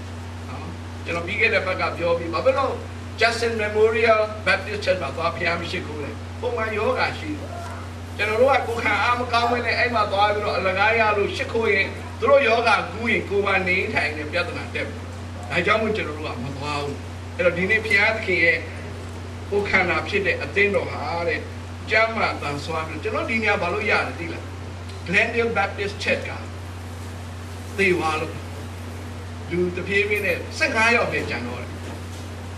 နော်ကျွန်တော်ပြီးခဲ့တဲ့ဘက်ကပြောပြီးဘာဖြစ်လို့ Justin Memorial Baptist Church မှာသွားဖျားမရှိခိုးလဲပုံမှန်ယောဂရှိတယ် ကျွန်တော်တို့ကကိုယ်ခံအားမကောင်းမနဲ့အဲ့မှာသွားပြီးတော့အလကားရလို့ရှ िख ိုးရင်သူတို့ယောဂကူးရင်ကိုယ်ပါနေထိုင်နေပြဿနာတက်တယ်ဒါကြောင့်မို့ကျွန်တော်တို့ကမသွားဘူးအဲ့တော့ဒီနေ့ဘုရားသခင်ရဲ့ကိုယ်ခန္ဓာဖြစ်တဲ့အသင်းတော်ဟာတဲ့ကျမ်းမာတန်ဆွမ်းပြီးကျွန်တော်ဒီနေရာဘာလို့ရတယ်သိလား Glendale Baptist Church ကသေဝါလို့လူတပြေးပြေးနဲ့15ယောက်ပဲကျန်တော့တယ်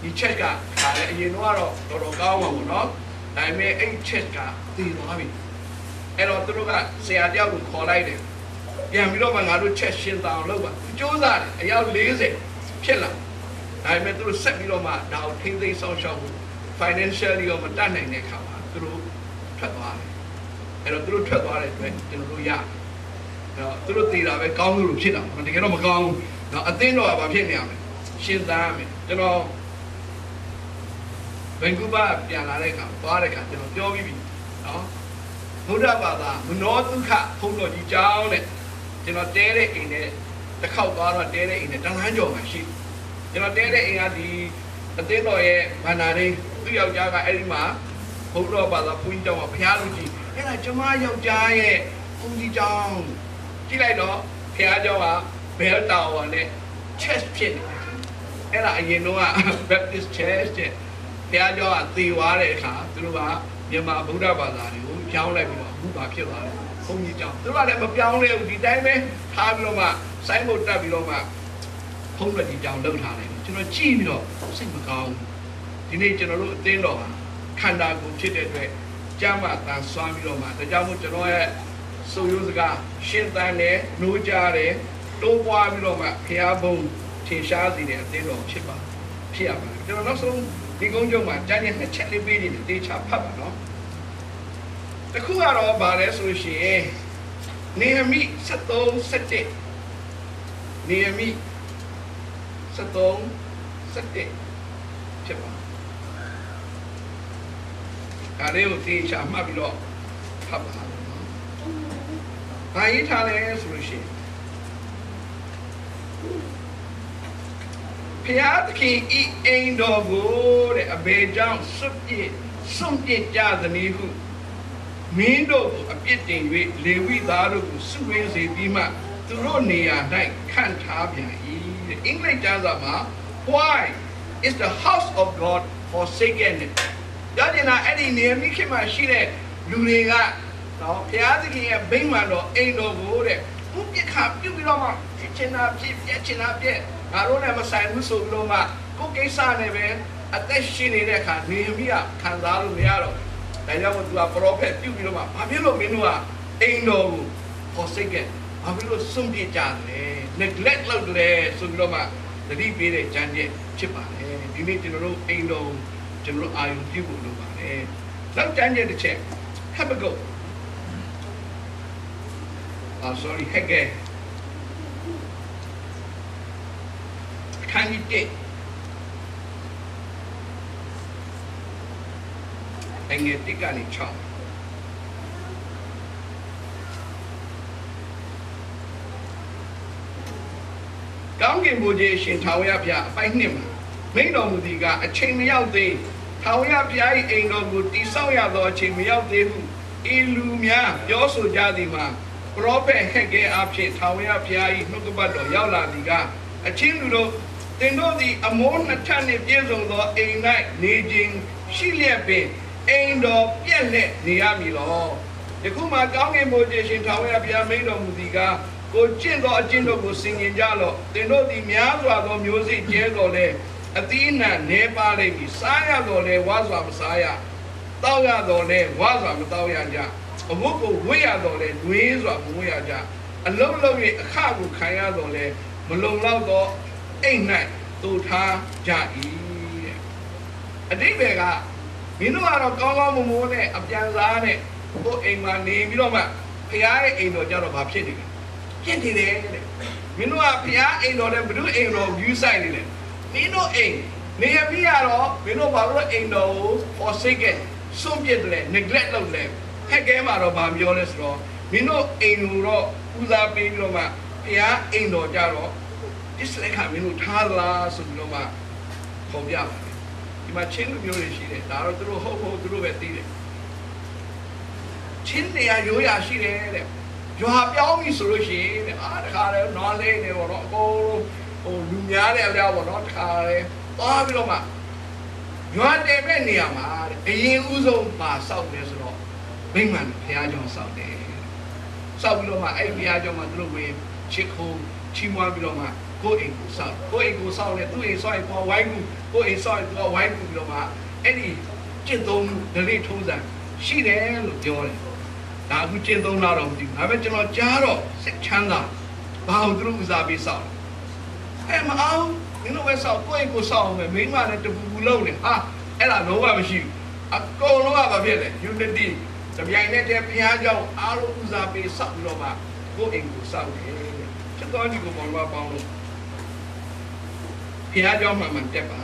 ဒီ church ကခါလေအရင်တော့တော့တော်တော်ကောင်းပါဘူးเนาะဒါပေမဲ့အဲ့ church ကသေသွားပြီ အဲ့တော့သူတို့ကဆရာတယောက်ကိုခေါ်လိုက်တယ်ပြန်ပြီးတော့မှငါတို့ church ရှင်းတောင်လုပ်ပါစူးစမ်းတယ်အယောက်40ဖြစ်လာဒါပေမဲ့သူတို့ဆက်ပြီးတော့မှဒါကိုထိမ့်သိမ်းဆောင်ရှောက်ဖို့ financially ရောမတတ်နိုင်တဲ့အခါမှာသူတို့ထွက်သွားတယ်အဲ့တော့သူတို့ထွက်သွားတဲ့အတွက်ကျွန်တော်တို့ရအဲ့တော့သူတို့တည်တာပဲကောင်းလို့ဖြစ်တာတကယ်တော့မကောင်းဘူးနော်အသင်းတော်ကဘာဖြစ်နေရမလဲရှင်းသားရမယ်ကျွန်တော်ဘန်ကူးဗားပြန်လာတဲ့အခါသွားတဲ့အခါကျွန်တော်ပြောပြီးပြီနော် ဘုရားဘာသာမနောဒုက္ခဘုံတော်ကြီးကြောင်းတဲ့ကျွန်တော်တဲတဲ့အိမ်နဲ့တစ်ခေါက်သွားတော့တဲတဲ့အိမ်နဲ့တန်းလန်းကြော်မှာရှိကျွန်တော်တဲတဲ့အိမ်ကဒီအသင်းတော်ရဲ့ဗန္နာရင်းသူ့ယောက်ျားကအဲ့ဒီမှာဘုရားဘာသာဘုန်းကြီးကျောင်းမှာဘုရားလူကြီးအဲ့ဒါကျွန်မယောက်ျားရဲ့ဘုန်းကြီးကျောင်းကြည့်လိုက်တော့ဘုရားကျောင်းက bell tower နဲ့ church ဖြစ်နေတယ်အဲ့ဒါအရင်တော့ Baptist church တဲ့ဘုရားကျောင်းကသေသွားတဲ့အခါသူတို့ကမြန်မာဗုဒ္ဓဘာသာတွေကို ပြောင်းလိုက်ပြီးတော့အခုဘာဖြစ်သွားလဲဘုန်းကြီးကျောင်းသူတို့ကလည်းမပြောင်းလဲဘူးဒီတိုင်းပဲထားပြီးတော့မှစိုင်းဘုတ်တက်ပြီးတော့မှဖုံးလက်ကြီးကျောင်းလှုပ်ထားတယ်ကျွန်တော်ကြည့်ပြီးတော့စိတ်မကောင်းဘူးဒီနေ့ကျွန်တော်တို့အသင်းတော်ဟာခန္ဓာကိုယ်ဖြစ်တဲ့အတွက်ကြမ်းမှတန်ဆွမ်းပြီးတော့မှဒါကြောင့်မို့ကျွန်တော်ရဲ့ဆိုရိုးစကားရှင်းတန်းတယ်နှိုးကြတယ်တိုးပွားပြီးတော့မှဖျားဘုံထင်ရှားစေတဲ့အသင်းတော်ဖြစ်ပါဖြစ်ရပါတယ်ကျွန်တော်နောက်ဆုံးဒီကုန်းကျုံမှာကြားတဲ့နှစ်ချက်လေးပေးနေတယ်တေချာဖတ်ပါနော် တခုကတော့ဗာလဲဆိုရှင် နေဟမိ73 7နေဟမိ73 7ဖြစ်ပါဒါလေးကိုသေချာမှတ်ပြီးတော့ဖတ်ပါလို့နော်။ဘာရေးထားလဲဆိုလို့ရှိရင်ဖျားသခင်ဤအိမ်တော်ကိုတဲ့အဘေကြောင့်စွန့်ပြစ်စွန့်ပြစ်ကြသည်ဟု မင်းတို့ကိုအပြစ်တင်၍လေဝိသားတို့ကိုစုဝေးစေပြီးမှသူတို့နေရာ၌ခန့်ထားပြန်၏တဲ့အင်္ဂလိပ်ကျမ်းစာမှာ why is the house of god forsaken ပြောချင်တာအဲ့ဒီနေမိခင်မှာရှိတဲ့လူတွေကနော်ဘုရားသခင်ရဲ့ဗိမာန်တော်အိမ်တော်ကိုတဲ့ဘုပြစ်ခါပြုတ်ပြီးတော့မှဖြစ်ချင်တာဖြစ်ပြက်ချင်တာပြက်ငါတို့လည်းမဆိုင်ဘူးဆိုပြီးတော့မှကိုယ်ကိစ္စနဲ့ပဲအသက်ရှင်နေတဲ့အခါနေမိကခံစားလို့မရတော့ ဒါကြောင့်မို့သူကပရောဖက်ပြုတ်ပြီးတော့မှဘာဖြစ်လို့မင်းတို့ကအိမ်တော်ကို forsaken ဘာဖြစ်လို့စွန့်ပစ်ကြလဲ neglect လုပ်တယ်ဆိုပြီးတော့မှသတိပေးတဲ့ကြံတဲ့ဖြစ်ပါတယ်ဒီနေ့ကျွန်တော်တို့အိမ်တော်ကျွန်တော်တို့အာရုံပြုဖို့လုပ်ပါတယ်နောက်ကြံတဲ့တစ်ချက် Habakkuk အာ sorry ဟက်ကဲခန်းကြီးတ အငယ်တစ်ကနေ6ကောင်းကင်ဘုရားရှင်ထာဝရဘုရားအပိုင်းနှစ်မှာမိန့်တော်မူသည်ကအချိန်မရောက်သေးထာဝရဘုရား၏အိမ်တော်ကိုတိဆောက်ရသောအချိန်မရောက်သေးဟုဤလူများပြောဆိုကြသည်မှာပရောဖက်ဟက်ကဲအဖြစ်ထာဝရဘုရား၏နှုတ်ကပတ်တော်ရောက်လာသည်ကအချင်းလူတို့သင်တို့သည်အမိုးနှစ်ထပ်နှင့်ပြည့်စုံသောအိမ်၌နေခြင်းရှိလျက်ပင် အိမ်တော်ပြည့်လက်နေရမည်လောယခုမှကောင်းကင်ဘုရားရှင်ထာဝရဘုရားမိန့်တော်မူသည်ကကိုကျင့်သောအကျင့်တို့ကိုဆင်ခြင်ကြလော့သင်တို့သည်များစွာသောမျိုးစေ့ကျဲတော်လဲအသီးနှံနေပါလိမ့်မည်စားရတော်လဲဝါစွာမစားရတောက်ရတော်လဲဝါစွာမတောက်ရကြအဝတ်ကိုဝတ်ရတော်လဲနှွေးစွာမဝတ်ရကြအလုံးလုံး၍အခကိုခံရတော်လဲမလုံလောက်သောအိမ်၌တူထားကြ၏တဲ့အတိပ္ပယ်က မင်းတို့ကတော့ကောင်းကောင်းမွန်မွန်နဲ့အပြန်စားနဲ့ကိုယ်အိမ်မှာနေပြီးတော့မှဖခင်ရဲ့အိမ်တော်ကြတော့ဘာဖြစ်နေလဲဖြစ်နေတယ်တဲ့မင်းတို့ကဖခင်အိမ်တော်နဲ့ဘု து အိမ်တော် view site နေတယ်မင်းတို့အိမ်နေရပြီးရတော့မင်းတို့ဘာလို့အိမ်တော်ကို forsaken စွန့်ပစ်တယ် neglect လုပ်တယ်ဟက်ကဲမှာတော့ဗာပြောလဲဆိုတော့မင်းတို့အိမ်ကိုတော့ဦးစားပေးပြီးတော့မှဖခင်အိမ်တော်ကြတော့ dislike မင်းတို့ထားလားဆိုပြီးတော့မှခေါ်ပြပါတယ် ဒီမှာချင်းလူမျိုးတွေရှိတယ်ဒါတော့သူတို့ဟုတ်ဟုတ်သူတို့ပဲသိတယ်ချင်းနေရရိုးရာရှိတယ်တဲ့ရွာပြောင်းပြီဆိုလို့ရှိရင်တဲ့အာတခါလဲနွားလေးနေပေါ့နော်အကုန်လုံးဟိုလူများတဲ့အပြောပေါ့နော်တခါလဲသွားပြီးတော့မှရွာတယ်မဲ့နေရာမှာတဲ့အရင်ဦးဆုံးပါစောက်တယ်ဆိုတော့မိမ့်မှန်ဘုရားကျောင်းစောက်တယ်စောက်ပြီးတော့မှအဲ့ဘုရားကျောင်းမှာသူတို့ဝင်ချစ်ခုံချီးမွမ်းပြီးတော့မှ ကိုယ့်အိမ်ကိုစောက်ကိုယ့်အိမ်ကိုစောက်လဲသူ့အိမ်စောက်ရင်ကိုယ်ဝိုင်းကူကိုယ့်အိမ်စောက်ရင်ကိုယ်ဝိုင်းကူပြီးတော့မှအဲ့ဒီကျင့်သုံးမှုဒလိထုံးစံရှိတယ်လို့ပြောတယ်ဒါအခုကျင့်သုံးလာတော့မသိဘူးဒါပေမဲ့ကျွန်တော်ကြားတော့စိတ်ချမ်းသာဘာလို့သူတို့ဦးစားပေးစောက်လဲအဲမအောင်မင်းတို့ပဲစောက်ကိုယ့်အိမ်ကိုစောက်အောင်ပဲမိန်းမနဲ့တပူပူလုံးနေဟာအဲ့ဒါလုံးဝမရှိဘူးအကုန်လုံးကဘာဖြစ်လဲ unity တပြိုင်နက်တည်းဘုရားကြောင့်အားလုံးဦးစားပေးစောက်ပြီးတော့မှကိုယ့်အိမ်ကိုစောက်တယ်ချက်တော်ဒီကိုဘောင်းမပေါင်းလို့ ဘုရားကြောင့်မှမှတက်ပါ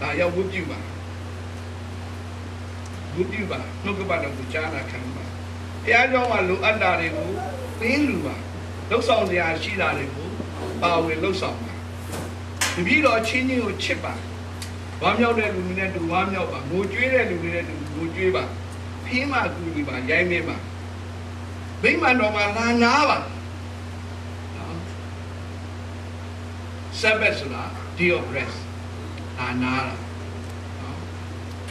ဒါရောက်ဝတ်ပြုပါဝတ်ပြုပါနှုတ်ကပတ်တော်ကိုကြားနာခံပါဘုရားကြောင့်မှလိုအပ်တာတွေကိုသင်လူပါလှုပ်ဆောင်စရာရှိတာတွေကိုပါဝင်လှုပ်ဆောင်ပါတပည့်တော်ချင်းချင်းကိုချစ်ပါဝမ်းမြောက်တဲ့လူတွေနဲ့တူဝမ်းမြောက်ပါငိုကြွေးတဲ့လူတွေနဲ့တူငိုကြွေးပါဖင်းမှကူညီပါရိုင်းမင်းပါမိမ္မာတော်မှာလာနာပါနော် Sabbath ဆိုတာ day of rest လာနာတာနော်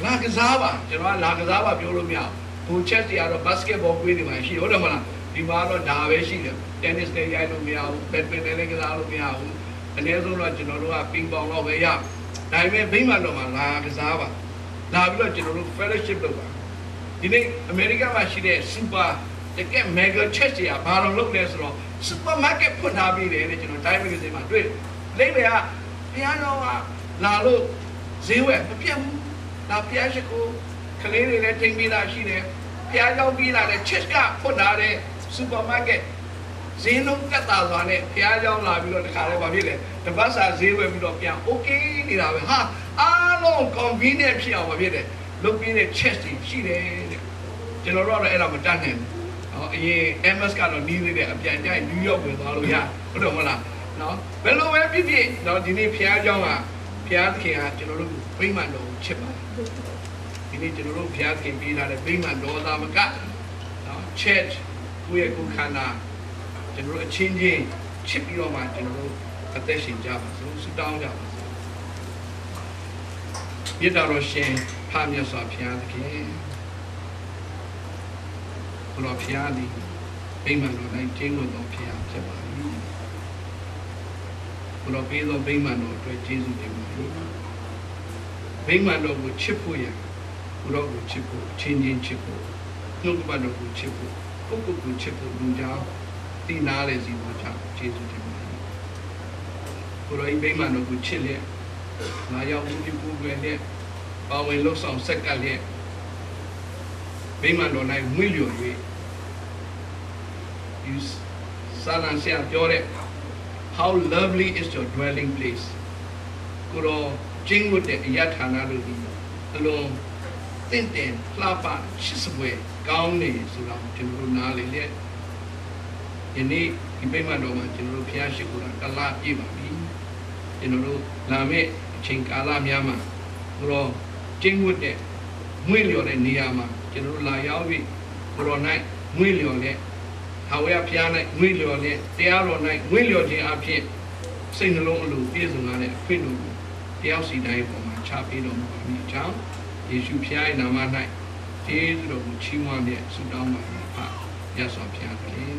လာကစားပါကျွန်တော်ကလာကစားပါပြောလို့မရဘူးဘိုချက်တွေကတော့ basketball ကွေးနေမှာရှိဟုတ်တယ်မလားဒီမှာတော့ဒါပဲရှိတယ် tennis တွေရိုက်လို့မရဘူး badminton လည်းကစားလို့မရဘူးအနည်းဆုံးတော့ကျွန်တော်တို့က ping pong တော့ပဲရဒါပေမဲ့မိမ္မာတော်မှာလာကစားပါလာပြီးတော့ကျွန်တော်တို့ fellowship လုပ်ပါဒီနေ့အမေရိကမှာရှိတဲ့ super တကယ် mega church တွေကဘာလို့လုပ်လဲဆိုတော့ supermarket ဖွင့်ထားပြီးတယ်တဲ့ကျွန်တော် time magazine မှာတွေ့ လိမ့်မယ်ကဘုရားတော်ကလာလို့ဈေးဝယ်မပြတ်ဘူးဒါဘုရားရှိခိုးကလေးတွေလည်းထိမ့်ပြီးသားရှိတယ်ဘုရားကြောင့်ပြီးလာတဲ့ church ကဖွင့်ထားတဲ့ supermarket ဈေးလုံးတက်တာစွာနဲ့ဘုရားကြောင့်လာပြီးတော့တခါလဲဘာဖြစ်လဲတပတ်စာဈေးဝယ်ပြီးတော့ပြန် okay နေတာပဲဟာအားလုံး convenient ဖြစ်အောင်ဘာဖြစ်လဲလုပ်ပြီးတဲ့ chest တွေရှိတယ်တဲ့ကျွန်တော်တို့ကတော့အဲ့ဒါမတတ်နိုင်ဘူးဟောအရင် MS ကတော့နီးသေးတယ်အပြန်ကြိုက်နယူးယောက်ဝင်သွားလို့ရဟုတ်တယ်မဟုတ်လား နော်ဘယ်လိုပဲဖြစ်ဖြစ်နော်ဒီနေ့ဖခင်เจ้าကဖခင်သခင်ကကျွန်တော်တို့ဗိမာန်တော်ကိုချစ်ပါတယ်ဒီနေ့ကျွန်တော်တို့ဖခင်သခင်ပေးထားတဲ့ဗိမာန်တော်သားမကနော် church ကိုယ့်ရဲ့ကိုယ်ခန္ဓာကျွန်တော်တို့အချင်းချင်းချစ်ပြီးတော့မှကျွန်တော်တို့အသက်ရှင်ကြပါစို့ဆုတောင်းကြပါစို့မြတ်တော်ရှင်ဖာမြတ်စွာဘုရားသခင်ဘုရားဖျားသည်ဗိမာန်တော်၌ကျင်းဝတ်တော်ဖျားဖြစ်ပါ၏ ဘုရားပေးသောဗိမာန်တော်အတွက်ကျေးဇူးတင်ပါ၏ဗိမာန်တော်ကိုချစ်ဖို့ရန်ဘုရားကိုချစ်ဖို့ချင်းချင်းချစ်ဖို့နှုတ်ကပတ်တော်ကိုချစ်ဖို့ပုဂ္ဂိုလ်ကိုချစ်ဖို့လူကြောင့်တည်နာလေစီပေါ်ကြောင့်ကျေးဇူးတင်ပါ၏ဘုရားဤဗိမာန်တော်ကိုချစ်လျက်ငါရောက်မှုပြုကိုယ်ွယ်လျက်ပါဝင်လှုပ်ဆောင်ဆက်ကပ်လျက်ဗိမာန်တော်၌မွေ့လျော်၍ you စာလန်ဆရာပြောတဲ့ how lovely is your dwelling place ကိုရောကျင်းဝတ်တဲ့အရာဌာနတို့ဒီအလုံးတင့်တယ်လှပချစ်စပွဲကောင်းနေဆိုတော့ကျွန်တော်တို့နားလေလေယနေ့ဒီပိမှန်တော်မှာကျွန်တော်တို့ဖျားရှိခိုးတာတလားပြည့်ပါပြီကျွန်တော်တို့လာမယ့်အချိန်ကာလများမှာကိုရောကျင်းဝတ်တဲ့မွေ့လျော်တဲ့နေရာမှာကျွန်တော်တို့လာရောက်ပြီးကိုရော၌မွေ့လျော်တဲ့ ဟာဝရဖျား၌ငွေလျော်တဲ့တရားတော်၌ငွေလျော်ခြင်းအဖြစ်စိတ်နှလုံးအလိုပြည့်စုံလာတဲ့အခွင့်တော်ကိုတယောက်စီတိုင်းပေါ်မှာချပေးတော်မူပါမည်အကြောင်းယေရှုဖျား၏နာမ၌ကျေးဇူးတော်ကိုချီးမွမ်းမြတ်ဆုတောင်းပါ၏ဖာရသော်ဖျားခင်